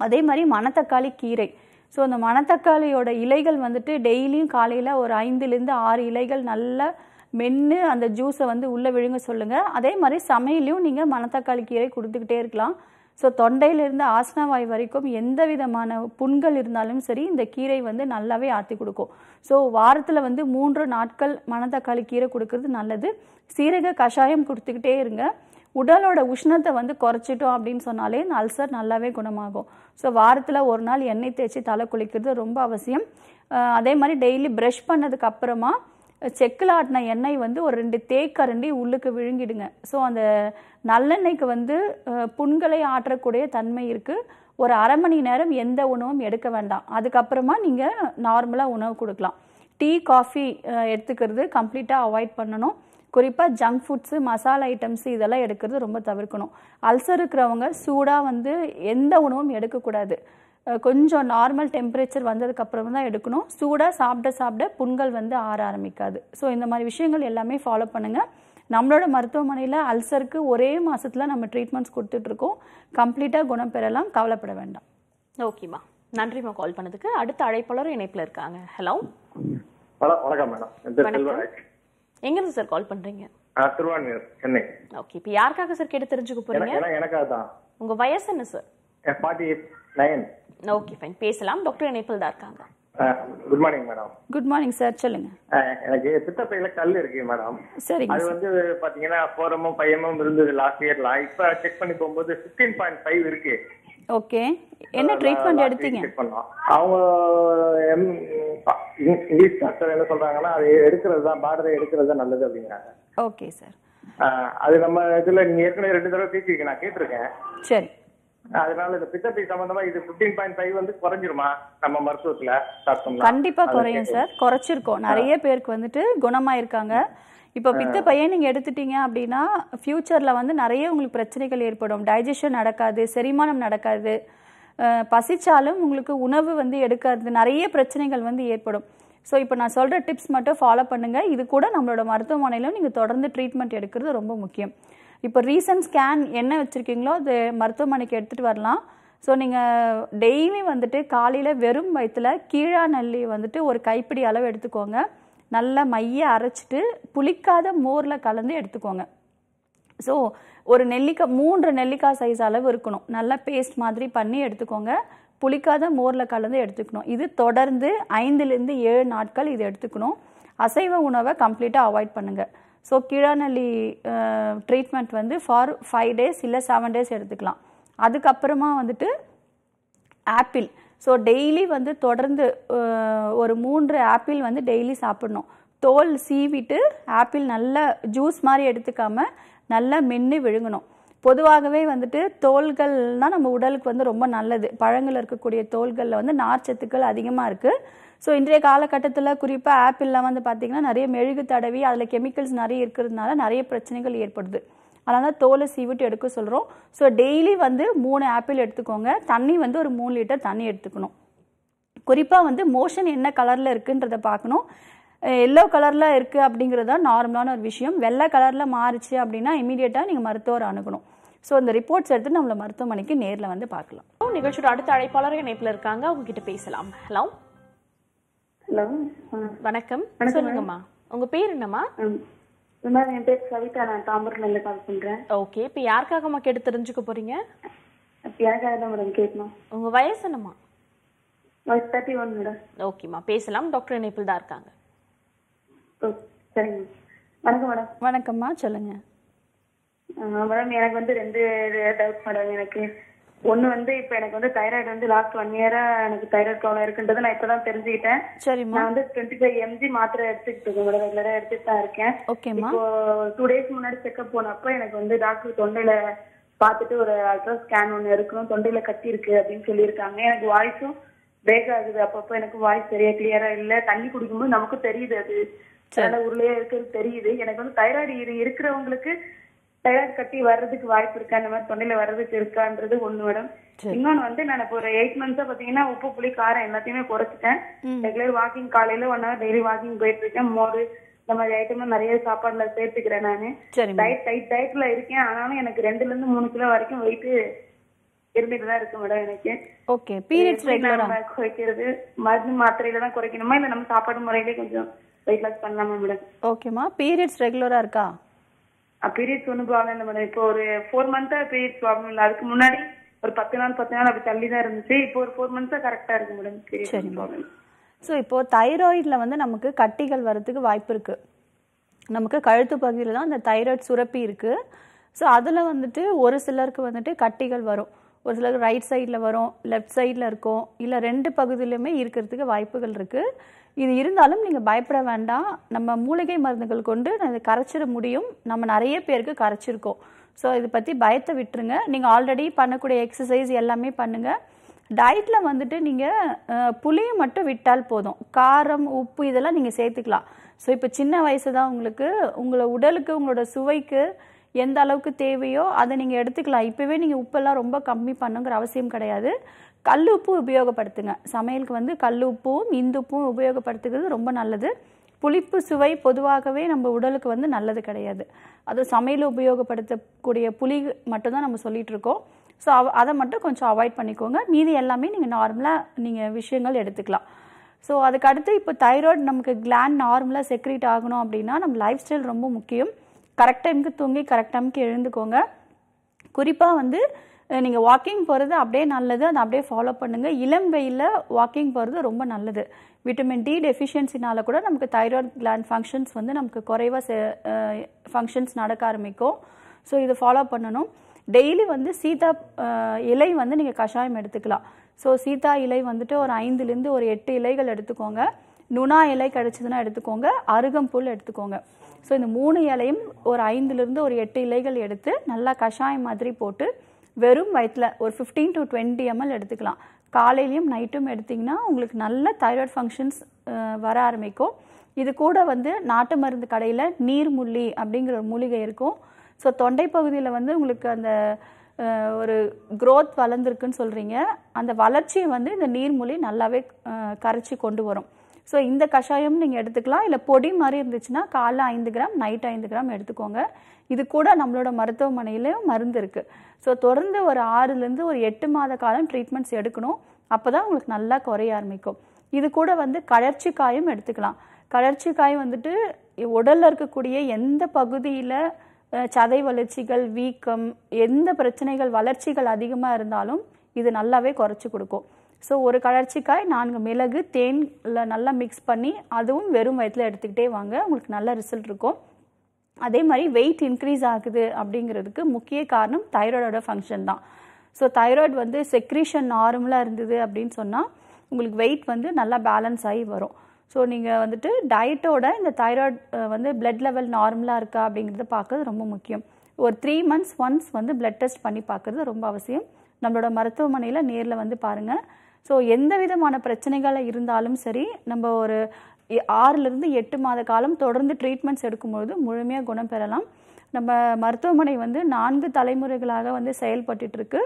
அதே மாதிரி மணத்தக்காளி கீரை. ஸோ அந்த மணத்தக்காளியோட இலைகள் வந்துட்டு டெய்லியும் காலையில் ஒரு ஐந்துலேருந்து ஆறு இலைகள் நல்லா மென்று அந்த ஜூஸை வந்து உள்ளே விழுங்க சொல்லுங்கள் அதே மாதிரி சமையலையும் நீங்கள் மணத்தக்காளி கீரை கொடுத்துக்கிட்டே இருக்கலாம். ஸோ தொண்டையிலிருந்து ஆசனவாய் வரைக்கும் எந்த விதமான புண்கள் இருந்தாலும் சரி இந்த கீரை வந்து நல்லாவே ஆற்றி கொடுக்கும். ஸோ வாரத்தில் வந்து மூன்று நாட்கள் மணத்தக்காளி கீரை கொடுக்கறது நல்லது. சீரக கஷாயம் கொடுத்துக்கிட்டே இருங்க. உடலோட உஷ்ணத்தை வந்து குறைச்சிட்டோம் அப்படின்னு சொன்னாலே இந்த அல்சர் நல்லாவே குணமாகும். ஸோ வாரத்தில் ஒரு நாள் எண்ணெய் தேய்ச்சி தலை குளிக்கிறது ரொம்ப அவசியம். அதே மாதிரி டெய்லி ப்ரஷ் பண்ணதுக்கு அப்புறமா செக்கில் ஆட்டின எண்ணெய் வந்து ஒரு ரெண்டு தேக்கரண்டி உள்ளுக்கு விழுங்கிடுங்க. ஸோ அந்த நல்லெண்ணெய்க்கு வந்து புண்களை ஆற்றக்கூடிய தன்மை இருக்குது ஒரு அரை மணி நேரம் எந்த உணவும் எடுக்க வேண்டாம். அதுக்கப்புறமா நீங்கள் நார்மலாக உணவு கொடுக்கலாம். டீ காஃபி எடுத்துக்கிறது கம்ப்ளீட்டாக அவாய்ட் பண்ணணும். குறிப்பாக ஜங்க் ஃபுட்ஸு மசாலா ஐட்டம்ஸ் இதெல்லாம் எடுக்கிறது ரொம்ப தவிர்க்கணும். அல்சர் இருக்கிறவங்க சூடாக வந்து எந்த உணவும் எடுக்கக்கூடாது. கொஞ்சம் நார்மல் டெம்பரேச்சர் வந்ததுக்கு அப்புறம் தான் எடுக்கணும். சூடாக சாப்பிட சாப்பிட புண்கள் வந்து ஆற ஆரம்பிக்காது. ஸோ இந்த மாதிரி விஷயங்கள் எல்லாமே ஃபாலோ பண்ணுங்கள் நம்மளோட மருத்துவமனையில் அல்சருக்கு ஒரே மாசத்துல நம்ம ட்ரீட்மெண்ட்ஸ் கொடுத்துட்ருக்கோம். கம்ப்ளீட்டாக குணம் பெறலாம் கவலைப்பட வேண்டாம். ஓகேம்மா நன்றிம்மா கால் பண்ணதுக்கு. அடுத்த அழைப்பாளர் இணைப்புல இருக்காங்க. ஹலோ வணக்கம் மேடம். எங்கிருந்து sir call Thiruvanmiyur Chennai. Okay இப்போ யாருக்காக சார் கேட்டு தெரிஞ்சுக்க போறீங்க? எனக்கு எனக்காக தான் உங்க வயசு என்ன sir forty nine okay fine பேசலாம். டாக்டர் இணைப்பில் தான் இருக்காங்க. Good morning madam good morning sir சொல்லுங்கள் எனக்கு பித்தப்பையில கல் இருக்கு மேடம் சரிங்க அது வந்து பாத்தீங்கன்னா போரமும் பையமும் இருந்தது லாஸ்ட் இயர்லாம் இப்ப செக் பண்ணி போகும்போது பிப்டீன் பாயிண்ட் ஃபைவ் இருக்கு. ஓகே என்ன ட்ரீட்மெண்ட் எடுத்தீங்க. அவங்க இங்கிலீஷ் டாக்டர் என்ன சொல்றாங்கன்னா அது எடுக்கிறது தான் பார்டரை எடுக்கிறது தான் நல்லது அப்படிங்கிறாங்க. ஓகே சார் ஆஹ் அது நம்ம இதுல நீங்க ஏற்கனவே ரெண்டு தடவை பேசியிருக்கேன் நான் கேட்டிருக்கேன். சரி. அதனால இந்த பித்தப்பை சம்பந்தமா இது 15.5 பாயிண்ட் ஃபைவ் வந்து குறைஞ்சிருமா? நம்ம மருத்துவத்துல கண்டிப்பா குறையும். சார். குறைச்சிருக்கோம். நிறைய பேருக்கு வந்துட்டு குணமாயிருக்காங்க. இப்போ பித்த பையன் நீங்க எடுத்துட்டீங்க அப்படின்னா ஃபியூச்சர்ல வந்து நிறைய உங்களுக்கு பிரச்சனைகள் ஏற்படும். டைஜஷன் நடக்காது செரிமானம் நடக்காது. பசிச்சாலும் உங்களுக்கு உணவு வந்து எடுக்காது. நிறைய பிரச்சனைகள் வந்து ஏற்படும். ஸோ இப்போ நான் சொல்ற டிப்ஸ் மட்டும் ஃபாலோ பண்ணுங்க. இது கூட நம்மளோட மருத்துவமனையிலும் நீங்க தொடர்ந்து ட்ரீட்மெண்ட் எடுக்கிறது ரொம்ப முக்கியம். இப்போ ரீசன்ட் ஸ்கேன் என்ன வச்சுருக்கீங்களோ அது மருத்துவமனைக்கு எடுத்துகிட்டு வரலாம். ஸோ நீங்கள் டெய்லி வந்துட்டு காலையில் வெறும் வயிற்றுல கீழா நல்லி வந்துட்டு ஒரு கைப்பிடி அளவு எடுத்துக்கோங்க. நல்லா மைய அரைச்சிட்டு புளிக்காத மோரில் கலந்து எடுத்துக்கோங்க. ஸோ ஒரு நெல்லிக்காய் மூன்று நெல்லிக்காய் சைஸ் அளவு இருக்கணும். நல்லா பேஸ்ட் மாதிரி பண்ணி எடுத்துக்கோங்க. புளிக்காத மோரில் கலந்து எடுத்துக்கணும். இது தொடர்ந்து ஐந்துலேருந்து ஏழு நாட்கள் இது எடுத்துக்கணும். அசைவ உணவை கம்ப்ளீட்டாக அவாய்ட் பண்ணுங்கள் ஸோ கீழாநெல்லி ட்ரீட்மெண்ட் வந்து ஃபார் ஃபைவ் டேஸ் இல்லை செவன் டேஸ் எடுத்துக்கலாம். அதுக்கப்புறமா வந்துட்டு ஆப்பிள் ஸோ டெய்லி வந்து தொடர்ந்து ஒரு மூன்று ஆப்பிள் வந்து டெய்லி சாப்பிடணும். தோல் சீவிட்டு ஆப்பிள் நல்ல ஜூஸ் மாதிரி எடுத்துக்காம நல்லா மென்று விழுங்கணும். பொதுவாகவே வந்துட்டு தோள்கள் தான் நம்ம உடலுக்கு வந்து ரொம்ப நல்லது. பழங்கள் இருக்கக்கூடிய தோல்களில் வந்து நார்ச்சத்துக்கள் அதிகமாக இருக்குது ஸோ இன்றைய காலகட்டத்தில் குறிப்பாக ஆப்பிள்லாம் வந்து பார்த்திங்கன்னா நிறைய மெழுகு தடவி அதில் கெமிக்கல்ஸ் நிறைய இருக்கிறதுனால நிறைய பிரச்சனைகள் ஏற்படுது. அதனால தோலை சீவிட்டு எடுக்க சொல்கிறோம் ஸோ டெய்லி வந்து மூணு ஆப்பிள் எடுத்துக்கோங்க. தண்ணி வந்து ஒரு மூணு லிட்டர் தண்ணி எடுத்துக்கணும். குறிப்பாக வந்து மோஷன் என்ன கலரில் இருக்குன்றத பார்க்கணும் எல்லோ கலரில் இருக்குது அப்படிங்கிறது தான் நார்மலான ஒரு விஷயம். வெள்ளை கலரில் மாறுச்சு அப்படின்னா இமீடியட்டாக நீங்கள் மருத்துவர் அணுகணும். ஸோ அந்த ரிப்போர்ட்ஸ் எடுத்து நம்மளை மருத்துவமனைக்கு நேரில் வந்து பார்க்கலாம். நிகழ்ச்சியோட அடுத்த அழைப்பாளர் இணைப்பில் இருக்காங்க. அவங்க கிட்ட பேசலாம். Hello hello. வணக்கம். சொல்லுங்கம்மா. உங்க பேர் என்னம்மா? மேம் என் பேர் சவிதா. நான் தாம்பரத்துல இருந்து கால் பண்றேன். ஓகே இப்போ யாருக்காகம்மா கேட்டு தெரிஞ்சுக்க போறீங்க? எனக்காக தான் மேடம் கேட்கணும்? உங்க வயசு என்னம்மா? வயசு தேர்ட்டி ஒன் மேடம் ஓகேம்மா பேசலாம். டாக்டர் இணைப்பில் தான் இருக்காங்க. ஓ சரிங்க வணக்கம் மேடம் வணக்கம்மா. சொல்லுங்கள் மேடம் எனக்கு வந்து ரெண்டு டவுட் மேடம் எனக்கு. ஒண்ணு வந்து இப்ப எனக்கு வந்து தைராய்டு வந்து லாஸ்ட் ஒன் இயரா எனக்கு தைராய்டு ப்ராப்ளம் இருக்குன்றதை நான் இப்பதான் தெரிஞ்சுக்கிட்டேன். சரிம்மா. நான் வந்து டுவெண்ட்டி ஃபைவ் எம்ஜி மாத்திரை எடுத்துக்கிட்டு இருக்கேன் ரெகுலரா எடுத்துட்டு தான் இருக்கேன். ஓகேம்மா. இப்போ டூ டேஸ் முன்னாடி செக்அப் போனப்ப எனக்கு வந்து டாக்டர் தொண்டையில பார்த்துட்டு ஒரு அல்ட்ரா ஸ்கேன் ஒன்று இருக்கணும் தொண்டையில கட்டி இருக்கு அப்படின்னு சொல்லியிருக்காங்க. எனக்கு வாய்ஸும் பிரேக் ஆகுது. அப்பப்போ எனக்கு வாய்ஸ் சரியா கிளியரா இல்ல. தண்ணி குடிக்கும்போது நமக்கும் தெரியுது அது. நல்ல உருளையா இருக்கிறது தெரியுது. எனக்கு வந்து தைராய்டு இருக்கிறவங்களுக்கு தைராய்டு கட்டி வர்றதுக்கு வாய்ப்பு இருக்கா? அந்த மாதிரி தொண்டையில வர்றதுக்கு இருக்கான்றது ஒண்ணு மேடம். இன்னொன்னு வந்து நான் இப்போ ஒரு எயிட் மந்த்ஸா பாத்தீங்கன்னா உப்பு புளி காரம் எல்லாத்தையுமே குறைச்சிட்டேன். ரெகுலர் வாக்கிங் காலையில ஒன் ஹவர் டெய்லி வாக்கிங் போயிட்டு இருக்கேன். மோர் இந்த மாதிரி ஐட்டம் நிறைய சாப்பாடுல சேர்த்துக்கிறேன் நானு. டயட் டைட் டயட்ல இருக்கேன். ஆனாலும் எனக்கு ரெண்டுல இருந்து மூணு கிலோ வரைக்கும் வெயிட் இருந்துட்டு தான் இருக்கு மேடம் எனக்கு. ஓகே பீரியட்ஸ் ரெகுலரா குறைக்கிறது? மருந்து மாத்திரையில தான் குறைக்கணுமா? இல்ல நம்ம சாப்பாடு முறையிலே கொஞ்சம் வெயிட் லாஸ் பண்ணலாமா மேடம்? ஓகேம்மா பீரியட்ஸ் ரெகுலரா இருக்கா? பீரியட்ஸ் ஒன்றும் ப்ராப்ளம் இல்லை மேடம் இப்போ ஒரு ஃபோர் மந்த்தா பீரியட்ஸ் ப்ராப்ளம் இல்லை. அதுக்கு முன்னாடி ஒரு பத்து நாள் பத்து நாள் அப்படி தள்ளி தான் இருந்துச்சு. இப்போ ஒரு ஃபோர் மந்த்ஸா கரெக்டா இருக்கு மேடம் சரிம்மா ஸோ இப்போது தைராய்டில் வந்து நமக்கு கட்டிகள் வரதுக்கு வாய்ப்பு இருக்குது நமக்கு கழுத்து பகுதியில் தான் அந்த தைராய்டு சுரப்பி இருக்குது ஸோ அதில் வந்துட்டு ஒரு சிலருக்கு வந்துட்டு கட்டிகள் வரும். ஒரு சிலருக்கு ரைட் சைடில் வரும் லெஃப்ட் சைடில் இருக்கும் இல்லை ரெண்டு பகுதியிலுமே இருக்கிறதுக்கு வாய்ப்புகள் இருக்குது இது இருந்தாலும் நீங்கள் பயப்பட வேண்டாம். நம்ம மூலிகை மருந்துகள் கொண்டு இதை கரைச்சிட முடியும். நம்ம நிறைய பேருக்கு கரைச்சிருக்கோம். ஸோ இதை பற்றி பயத்தை விட்டுருங்க. நீங்கள் ஆல்ரெடி பண்ணக்கூடிய எக்ஸசைஸ் எல்லாமே பண்ணுங்கள் டயட்டில் வந்துட்டு நீங்கள் புளியை மட்டும் விட்டால் போதும். காரம் உப்பு இதெல்லாம் நீங்கள் சேர்த்துக்கலாம். ஸோ இப்போ சின்ன வயசு தான் உங்களுக்கு உங்களை உடலுக்கு உங்களோட சுவைக்கு எந்த அளவுக்கு தேவையோ அதை நீங்கள் எடுத்துக்கலாம். இப்போவே நீங்கள் உப்பெல்லாம் ரொம்ப கம்மி பண்ணுங்கிற அவசியம் கிடையாது. கல் உப்பு உபயோகப்படுத்துங்க. சமையலுக்கு வந்து கல் உப்பும் இந்துப்பும் உபயோகப்படுத்துகிறது ரொம்ப நல்லது. புளிப்பு சுவை பொதுவாகவே நம்ம உடலுக்கு வந்து நல்லது கிடையாது. அது சமையல் உபயோகப்படுத்தக்கூடிய புளி மட்டும்தான் நம்ம சொல்லிட்டு இருக்கோம். ஸோ அதை மட்டும் கொஞ்சம் அவாய்ட் பண்ணிக்கோங்க. மீதி எல்லாமே நீங்கள் நார்மலாக நீங்கள் விஷயங்கள் எடுத்துக்கலாம். ஸோ அதுக்கு அடுத்து இப்போ தைராய்டு நமக்கு கிளாண்ட் நார்மலாக செக்ரேட் ஆகணும் அப்படின்னா நம்ம லைஃப் ஸ்டைல் ரொம்ப முக்கியம். கரெக்ட் டைமுக்கு தூங்கி கரெக்ட் டைமுக்கு எழுந்துக்கோங்க. குறிப்பாக வந்து நீங்கள் வாக்கிங் போகிறது அப்படியே நல்லது. அதை அப்படியே ஃபாலோ பண்ணுங்கள் இளம் வெயிலில் வாக்கிங் போகிறது ரொம்ப நல்லது. விட்டமின் டி டெஃபிஷியன்சினால் கூட நமக்கு தைராய்டு கிளாண்ட் ஃபங்க்ஷன்ஸ் வந்து நமக்கு குறைவாக ஃபங்க்ஷன்ஸ் நடக்க ஆரம்பிக்கும். ஸோ இதை ஃபாலோ பண்ணணும். டெய்லி வந்து சீதா இலை வந்து நீங்கள் கஷாயம் எடுத்துக்கலாம். ஸோ சீதா இலை வந்துட்டு ஒரு ஐந்துலேருந்து ஒரு எட்டு இலைகள் எடுத்துக்கோங்க. நுணா இலை கிடச்சிதுன்னா எடுத்துக்கோங்க. அருகம்புல் எடுத்துக்கோங்க. ஸோ இந்த மூணு இலையும் ஒரு ஐந்துலேருந்து ஒரு எட்டு இலைகள் எடுத்து நல்லா கஷாயம் மாதிரி போட்டு வெறும் வயிற்றில் ஒரு ஃபிஃப்டீன் டு டுவெண்ட்டி எம்எல் எடுத்துக்கலாம். காலையிலையும் நைட்டும் எடுத்திங்கன்னா உங்களுக்கு நல்ல தைராய்டு ஃபங்க்ஷன்ஸ் வர ஆரம்பிக்கும். இது கூட வந்து நாட்டு மருந்து கடையில் நீர்முள்ளி அப்படிங்கிற ஒரு மூலிகை இருக்கும். ஸோ தொண்டை பகுதியில் வந்து உங்களுக்கு அந்த ஒரு க்ரோத் வளர்ந்துருக்குன்னு சொல்கிறீங்க அந்த வளர்ச்சியை வந்து இந்த நீர்மூலி நல்லாவே கரைச்சி கொண்டு வரும். ஸோ இந்த கஷாயம் நீங்கள் எடுத்துக்கலாம். இல்லை பொடி மாதிரி இருந்துச்சுன்னா காலைல ஐந்து கிராம் நைட் ஐந்து கிராம் எடுத்துக்கோங்க. இது கூட நம்மளோட மருத்துவமனையிலையும் மருந்து இருக்குது ஸோ தொடர்ந்து ஒரு ஆறுலேருந்து ஒரு எட்டு மாத காலம் ட்ரீட்மெண்ட்ஸ் எடுக்கணும். அப்போ தான் உங்களுக்கு நல்லா குறைய ஆரம்பிக்கும். இது கூட வந்து கழற்சிக்காயும் எடுத்துக்கலாம். கழற்சிக்காய் வந்துட்டு உடலில் இருக்கக்கூடிய எந்த பகுதியில் சதை வளர்ச்சிகள் வீக்கம் எந்த பிரச்சனைகள் வளர்ச்சிகள் அதிகமாக இருந்தாலும் இது நல்லாவே குறைச்சி கொடுக்கும். ஸோ ஒரு கலர்ச்சிக்காய் நான்கு மிளகு தேன்ல நல்லா மிக்ஸ் பண்ணி அதுவும் வெறும் வயிற்றில் எடுத்துக்கிட்டே வாங்க. உங்களுக்கு நல்ல ரிசல்ட் இருக்கும். அதே மாதிரி வெயிட் இன்க்ரீஸ் ஆகுது அப்படிங்கிறதுக்கு முக்கிய காரணம் தைராய்டோட ஃபங்க்ஷன் தான். ஸோ தைராய்டு வந்து செக்ரீஷன் நார்மலாக இருந்தது அப்படின்னு சொன்னால் உங்களுக்கு வெயிட் வந்து நல்லா பேலன்ஸ் ஆகி வரும். ஸோ நீங்கள் வந்துட்டு டயட்டோட இந்த தைராய்டு வந்து பிளட் லெவல் நார்மலாக இருக்கா அப்படிங்கிறத பார்க்கறது ரொம்ப முக்கியம். ஒரு த்ரீ மந்த்ஸ் ஒன்ஸ் வந்து பிளட் டெஸ்ட் பண்ணி பார்க்குறது ரொம்ப அவசியம். நம்மளோட மருத்துவமனையில் நேரில் வந்து பாருங்கள் ஸோ எந்த விதமான பிரச்சனைகள் இருந்தாலும் சரி நம்ம ஒரு எ- ஆறிலிருந்து எட்டு மாத காலம் தொடர்ந்து ட்ரீட்மெண்ட்ஸ் எடுக்கும்பொழுது முழுமையாக குணம் பெறலாம். நம்ம மருத்துவமனை வந்து நான்கு தலைமுறைகளாக வந்து செயல்பட்டுட்டு இருக்கு.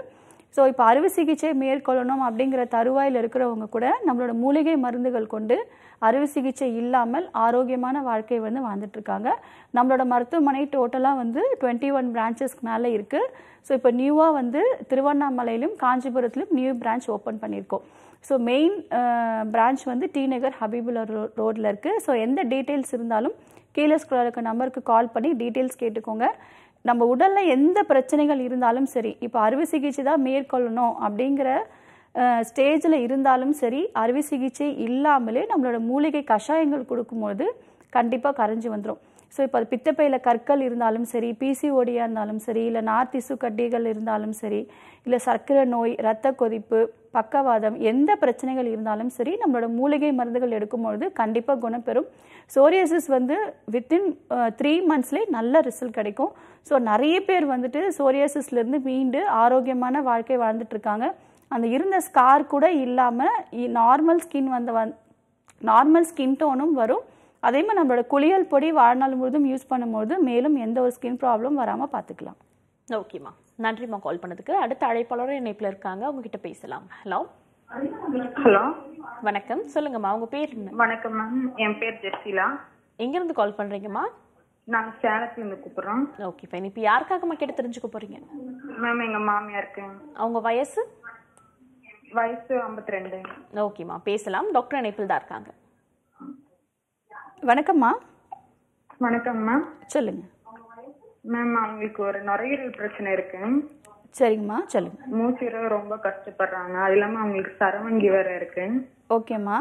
ஸோ இப்போ அறுவை சிகிச்சை மேற்கொள்ளணும் அப்படிங்கிற தருவாயில் இருக்கிறவங்க கூட நம்மளோட மூலிகை மருந்துகள் கொண்டு அறுவை சிகிச்சை இல்லாமல் ஆரோக்கியமான வாழ்க்கை வந்து வாழ்ந்துட்டுருக்காங்க நம்மளோட மருத்துவமனை டோட்டலாக வந்து டுவெண்ட்டி ஒன் பிரான்ச்சஸ்க்கு மேலே இருக்குது ஸோ இப்போ நியூவாக வந்து திருவண்ணாமலையிலும் காஞ்சிபுரத்திலும் நியூ பிரான்ச் ஓப்பன் பண்ணியிருக்கோம். ஸோ மெயின் பிரான்ச் வந்து டி நகர் ஹபீபுல்லர் ரோ ரோட்டில் இருக்குது ஸோ எந்த டீட்டெயில்ஸ் இருந்தாலும் கீழே ஸ்க்ரோல் இருக்க நம்பருக்கு கால் பண்ணி டீட்டெயில்ஸ் கேட்டுக்கோங்க. நம்ம உடலில் எந்த பிரச்சனைகள் இருந்தாலும் சரி இப்போ அறுவை சிகிச்சை தான் மேற்கொள்ளணும் அப்படிங்கிற ஸ்டேஜில் இருந்தாலும் சரி அறுவை சிகிச்சை இல்லாமலே நம்மளோட மூலிகை கஷாயங்கள் கொடுக்கும்போது கண்டிப்பாக கரைஞ்சி வந்துடும் ஸோ இப்போ அது பித்தப்பையில் கற்கள் இருந்தாலும் சரி பிசிஓடியாக இருந்தாலும் சரி இல்லை நார் திசு கட்டிகள் இருந்தாலும் சரி இல்லை சர்க்கரை நோய் இரத்த கொதிப்பு பக்கவாதம் எந்த பிரச்சனைகள் இருந்தாலும் சரி நம்மளோட மூலிகை மருந்துகள் எடுக்கும்பொழுது கண்டிப்பாக குணப்பெறும் சோரியாசிஸ் வந்து வித்தின் த்ரீ மந்த்ஸ்லேயே நல்ல ரிசல்ட் கிடைக்கும். ஸோ நிறைய பேர் வந்துட்டு சோரியாசிஸ்லேருந்து மீண்டு ஆரோக்கியமான வாழ்க்கை வாழ்ந்துட்டுருக்காங்க அந்த இருந்த ஸ்கார் கூட இல்லாமல் நார்மல் ஸ்கின் வந்த வந் நார்மல் ஸ்கின் டோனும் வரும். அதே மாதிரி நம்மளோட குளியல் பொடி வாழ்நாள் முழுதும் யூஸ் பண்ணும்போது மேலும் எந்த ஒரு ஸ்கின் ப்ராப்ளம் வராமல் பார்த்துக்கலாம். ஓகேம்மா நன்றிம்மா கால் பண்ணதுக்கு. அடுத்த அழைப்பாளரும் இணைப்பில் இருக்காங்க. உங்ககிட்ட பேசலாம். ஹலோ ஹலோ வணக்கம். சொல்லுங்கம்மா. உங்க பேர் என்ன? வணக்கம் மேம் என் பேர் ஜெசிலா எங்கிருந்து கால் பண்றீங்கம்மா? நாங்க சேலத்துல இருந்து கூப்பிடுறோம். ஓகே ஃபைன் இப்போ யாருக்காகம்மா கேட்டு தெரிஞ்சுக்க போறீங்க? மேம் எங்க மாமியாருக்கு அவங்க வயசு? வயசு ஐம்பத்தி ரெண்டு. ஓகேம்மா பேசலாம். டாக்டர் இணைப்பில் தான் இருக்காங்க. வணக்கம்மா. வணக்கம் மேம் சொல்லுங்க. மேம் அவங்களுக்கு ஒரு நுரையீரல் பிரச்சனை இருக்கு. சரிங்கம்மா சொல்லுங்க. மூச்சுர ரொம்ப கஷ்டப்படுறாங்க. அது இல்லாம அவங்களுக்கு சரவங்கி வேற இருக்கு. ஓகேம்மா.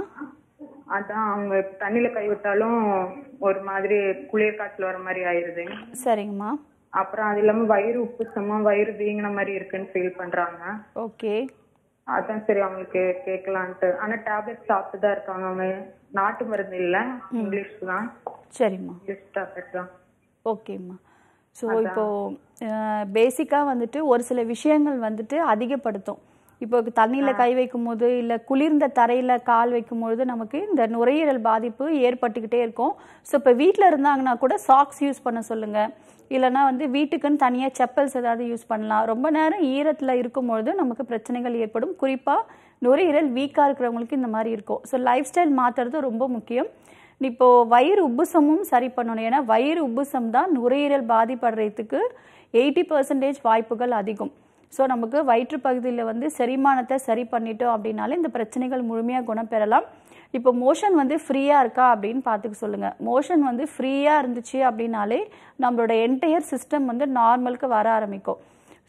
அதான் அவங்க தண்ணியில கை விட்டாலும் ஒரு மாதிரி குளிர் காய்ச்சல் வர மாதிரி ஆயிருது. சரிங்கம்மா. அப்புறம் அது இல்லாம வயிறு உப்புசமா வயிறு வீங்கின மாதிரி இருக்குன்னு ஃபீல் பண்றாங்க. ஓகே. அதான் சரி அவங்களுக்கு கேட்கலான்ட்டு. ஆனா டேப்லெட் சாப்பிட்டு தான் இருக்காங்க அவங்க. நாட்டு மருந்து இல்ல இங்கிலீஷ் தான் சரிம்மா. இங்கிலீஷ் டேப்லெட் தான். ஓகேம்மா. ஸோ இப்போ பேசிக்காக வந்துட்டு ஒரு சில விஷயங்கள் வந்துட்டு அதிகப்படுத்தும். இப்போ தண்ணியில் கை வைக்கும் போது இல்லை குளிர்ந்த தரையில் கால் வைக்கும் பொழுது நமக்கு இந்த நுரையீரல் பாதிப்பு ஏற்பட்டுக்கிட்டே இருக்கும். ஸோ இப்போ வீட்டில் இருந்தாங்கன்னா கூட சாக்ஸ் யூஸ் பண்ண சொல்லுங்கள் இல்லைன்னா வந்து வீட்டுக்குன்னு தனியாக செப்பல்ஸ் ஏதாவது யூஸ் பண்ணலாம். ரொம்ப நேரம் ஈரத்தில் இருக்கும்பொழுது நமக்கு பிரச்சனைகள் ஏற்படும். குறிப்பாக நுரையீரல் வீக்காக இருக்கிறவங்களுக்கு இந்த மாதிரி இருக்கும். ஸோ லைஃப் ஸ்டைல் மாற்றுறது ரொம்ப முக்கியம். இப்போ வயிறு உப்புசமும் சரி பண்ணணும். ஏன்னா வயிறு உப்புசம் தான் நுரையீரல் பாதிப்படுறதுக்கு எயிட்டி பர்சன்டேஜ் வாய்ப்புகள் அதிகம். ஸோ நமக்கு வயிற்று பகுதியில் வந்து செரிமானத்தை சரி பண்ணிட்டோம் அப்படின்னாலே இந்த பிரச்சனைகள் முழுமையாக குணப்பெறலாம் இப்போ மோஷன் வந்து ஃப்ரீயாக இருக்கா அப்படின்னு பார்த்துக்க சொல்லுங்கள் மோஷன் வந்து ஃப்ரீயாக இருந்துச்சு அப்படின்னாலே நம்மளோட என்டையர் சிஸ்டம் வந்து நார்மலுக்கு வர ஆரம்பிக்கும்.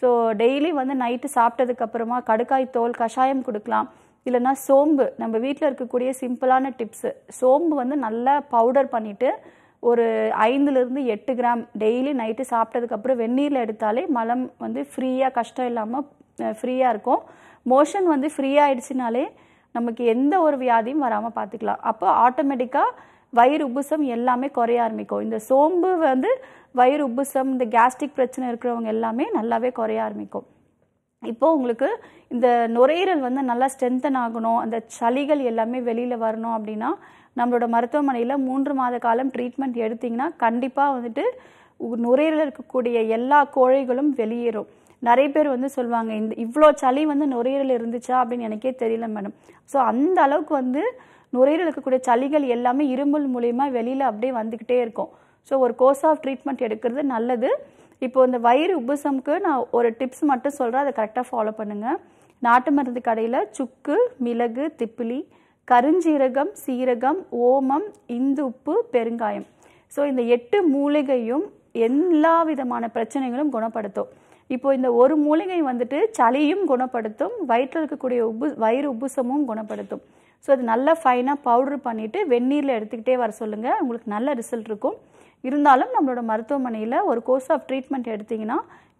ஸோ டெய்லி வந்து நைட்டு சாப்பிட்டதுக்கப்புறமா கடுக்காய் தோல் கஷாயம் கொடுக்கலாம். இல்லைன்னா சோம்பு. நம்ம வீட்டில் இருக்கக்கூடிய சிம்பிளான டிப்ஸு சோம்பு வந்து நல்லா பவுடர் பண்ணிவிட்டு ஒரு ஐந்துலேருந்து எட்டு கிராம் டெய்லி நைட்டு சாப்பிட்டதுக்கப்புறம் வெந்நீரில் எடுத்தாலே மலம் வந்து ஃப்ரீயாக கஷ்டம் இல்லாமல் ஃப்ரீயாக இருக்கும். மோஷன் வந்து ஃப்ரீயாக ஆயிடுச்சுனாலே நமக்கு எந்த ஒரு வியாதியும் வராமல் பார்த்துக்கலாம் அப்போ ஆட்டோமேட்டிக்காக வயிறு உபுசம் எல்லாமே குறைய ஆரம்பிக்கும். இந்த சோம்பு வந்து வயிறு உபுசம் இந்த கேஸ்ட்ரிக் பிரச்சனை இருக்கிறவங்க எல்லாமே நல்லாவே குறைய ஆரம்பிக்கும். இப்போ உங்களுக்கு இந்த நுரையீரல் வந்து நல்லா ஸ்ட்ரென்தன் ஆகணும். அந்த சளிகள் எல்லாமே வெளியில் வரணும் அப்படின்னா நம்மளோட மருத்துவமனையில் மூன்று மாத காலம் ட்ரீட்மெண்ட் எடுத்தீங்கன்னா கண்டிப்பாக வந்துட்டு நுரையீரலில் இருக்கக்கூடிய எல்லா கோழைகளும் வெளியேறும். நிறைய பேர் வந்து சொல்லுவாங்க இந்த இவ்வளோ சளி வந்து நுரையீரல் இருந்துச்சா அப்படின்னு எனக்கே தெரியல மேடம் ஸோ அந்த அளவுக்கு வந்து நுரையீரல் இருக்கக்கூடிய சளிகள் எல்லாமே இருமல் மூலயமா வெளியில் அப்படியே வந்துக்கிட்டே இருக்கும். ஸோ ஒரு கோர்ஸ் ஆஃப் ட்ரீட்மெண்ட் எடுக்கிறது நல்லது. இப்போ இந்த வயிறு உபசம்க்கு நான் ஒரு டிப்ஸ் மட்டும் சொல்கிறேன் அதை கரெக்டாக ஃபாலோ பண்ணுங்கள் நாட்டு மருந்து கடையில் சுக்கு மிளகு திப்பிலி கருஞ்சீரகம் சீரகம் ஓமம் இந்து உப்பு பெருங்காயம். ஸோ இந்த எட்டு மூலிகையும் எல்லா விதமான பிரச்சனைகளும் குணப்படுத்தும். இப்போ இந்த ஒரு மூலிகை வந்துட்டு சளியும் குணப்படுத்தும் வயிற்றில் இருக்கக்கூடிய உப்பு வயிறு உப்புசமும் குணப்படுத்தும். ஸோ அது நல்லா ஃபைனாக பவுடர் பண்ணிவிட்டு வெந்நீரில் எடுத்துக்கிட்டே வர சொல்லுங்கள் உங்களுக்கு நல்ல ரிசல்ட் இருக்கும். இருந்தாலும் நம்மளோட மருத்துவமனையில் ஒரு கோர்ஸ் ஆஃப் ட்ரீட்மெண்ட் எடுத்தீங்கன்னா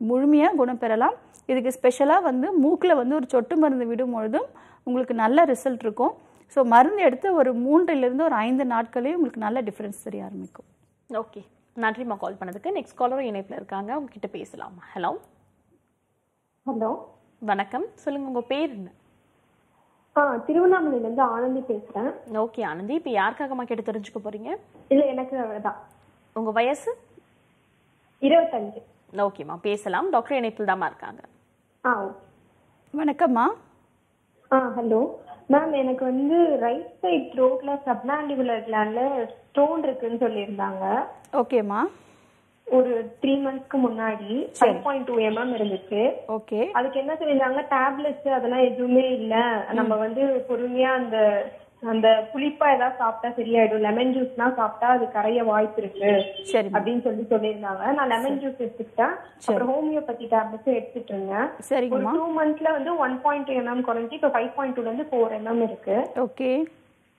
முழுமையாக குணம் பெறலாம். இதுக்கு ஸ்பெஷலாக வந்து மூக்கில் வந்து ஒரு சொட்டு மருந்து விடும் பொழுதும் உங்களுக்கு நல்ல ரிசல்ட் இருக்கும். ஸோ மருந்து எடுத்து ஒரு மூன்றிலிருந்து ஒரு ஐந்து நாட்களே உங்களுக்கு நல்ல டிஃப்ரென்ஸ் தெரிய ஆரம்பிக்கும். ஓகே நன்றிம்மா கால் பண்ணதுக்கு. நெக்ஸ்ட் காலரும் இணைப்பில் இருக்காங்க. உங்ககிட்ட பேசலாம். ஹலோ ஹலோ வணக்கம். சொல்லுங்க உங்க பேர் என்ன? ஆ திருவண்ணாமலையில இருந்து ஆனந்தி பேசுறேன். ஓகே ஆனந்தி. இப்போ யாருக்காகம்மா கேட்டு தெரிஞ்சுக்க போறீங்க? இல்ல எனக்கு தான் உங்க வயசு? இருபத்தஞ்சு. ஓகேம்மா பேசலாம். டாக்டர் இணைப்பில் தாம்மா இருக்காங்க. ஆ ஓகே. வணக்கம்மா. ஆ ஹலோ மேம் எனக்கு வந்து ரைட் சைட் த்ரோட்ல சப்னாண்டிகுலர் கிளாண்ட்ல ஸ்டோன் இருக்குன்னு சொல்லியிருந்தாங்க. ஓகேம்மா ஒரு த்ரீ மந்த்ஸ்க்கு முன்னாடி ஃபைவ் பாயிண்ட் டூ எம்எம் இருந்துச்சு. ஓகே அதுக்கு என்ன சொல்லியிருந்தாங்க? டேப்லெட்ஸ் அதெல்லாம் எதுவுமே இல்ல. நம்ம வந்து பொறுமையா அந்த அந்த புளிப்பா ஏதாவது சாப்பிட்டா சரியாயிடும். லெமன் ஜூஸ்லாம் சாப்பிட்டா அது கரைய வாய்ப்பு இருக்கு அப்படின்னு சொல்லி சொல்லியிருந்தாங்க. நான் லெமன் ஜூஸ் எடுத்துக்கிட்டேன். அப்புறம் ஹோமியோபதி டேப்லெட்ஸும் எடுத்துட்டு இருந்தேன். ஒரு டூ மந்த்ஸ்ல வந்து ஒன் பாயிண்ட் டூ எம்எம் குறைஞ்சி இப்போ ஃபைவ் பாயிண்ட் டூல இருந்து ஃபோர் எம்எம் இருக்கு. ஓகே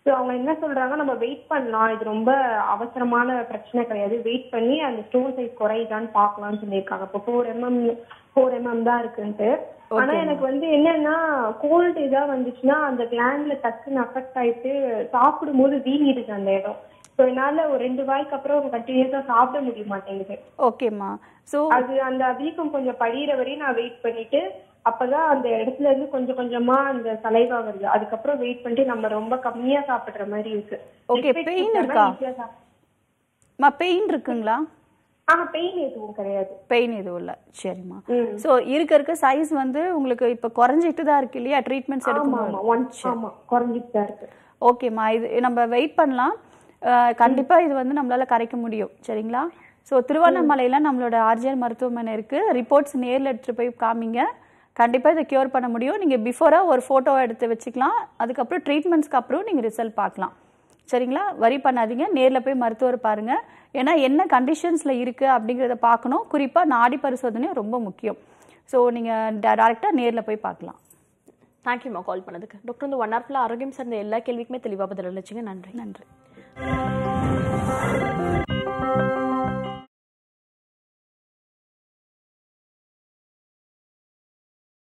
ஸோ அவங்க என்ன சொல்றாங்க நம்ம வெயிட் பண்ணலாம். இது ரொம்ப அவசரமான பிரச்சனை கிடையாது. வெயிட் பண்ணி அந்த ஸ்டோன் சைஸ் குறையுதான்னு பார்க்கலாம்னு சொல்லியிருக்காங்க. இப்போ ஃபோர் எம்எம் ஃபோர் எம்எம் தான் இருக்குன்ட்டு. ஆனா எனக்கு வந்து என்னன்னா கோல்டு இதா வந்துச்சுன்னா அந்த கிளாண்ட்ல டக்குன்னு அஃபெக்ட் ஆயிட்டு சாப்பிடும் போது வீங்கிடுது அந்த இடம். ஸோ என்னால ஒரு ரெண்டு வாய்க்கு அப்புறம் கண்டினியூஸா சாப்பிட முடிய மாட்டேங்குது. ஓகேம்மா ஸோ அது அந்த வீக்கம் கொஞ்சம் படியிற வரையும் நான் வெயிட் பண்ணிட்டு அப்பதான் அந்த இடத்துல இருந்து கொஞ்சம் கொஞ்சமா அந்த சலைவா வருது. அதுக்கப்புறம் வெயிட் பண்ணிட்டு நம்ம ரொம்ப கம்மியா சாப்பிடுற மாதிரி இருக்கு. Pain food இருக்கா? பெயின் இருக்குங்களா? பெயின் எதுவும் கிடையாது. பெயின் எதுவும் இல்லை. சரிம்மா. ஸோ இருக்க இருக்க சைஸ் வந்து உங்களுக்கு இப்போ குறைஞ்சிட்டு தான் இருக்கு இல்லையா? ட்ரீட்மெண்ட்ஸ் எடுக்கும் குறைஞ்சிட்டு தான் இருக்கு. ஓகேம்மா இது நம்ம வெயிட் பண்ணலாம். கண்டிப்பா இது வந்து நம்மளால கரைக்க முடியும். சரிங்களா? ஸோ திருவண்ணாமலையில் நம்மளோட ஆர்ஜிஎல் மருத்துவமனை இருக்கு. ரிப்போர்ட்ஸ் நேரில் எடுத்துட்டு போய் காமிங்க. கண்டிப்பா இதை கியூர் பண்ண முடியும். நீங்க பிஃபோரா ஒரு போட்டோ எடுத்து வச்சுக்கலாம். அதுக்கப்புறம் ட்ரீட்மெண்ட்ஸ்க்கு அப்புறம் நீங்க ரிசல்ட் பார்க்கலாம். சரிங்களா? வரி பண்ணாதீங்க. நேர்ல போய் மருத்துவர் பாருங்க. ஏன்னா என்ன கண்டிஷன்ஸ்ல இருக்கு அப்படிங்கிறத பார்க்கணும். குறிப்பா நாடி பரிசோதனை ரொம்ப முக்கியம். ஸோ நீங்கள் டேரெக்டாக நேரில் போய் பார்க்கலாம். தேங்க்யூம்மா கால் பண்ணதுக்கு. டாக்டர் இந்த ஒன் ஹவர் ஃபுல்லாக ஆரோக்கியம் சார்ந்த எல்லா கேள்விக்குமே தெளிவாக பதில் அளிச்சிங்க. நன்றி. நன்றி.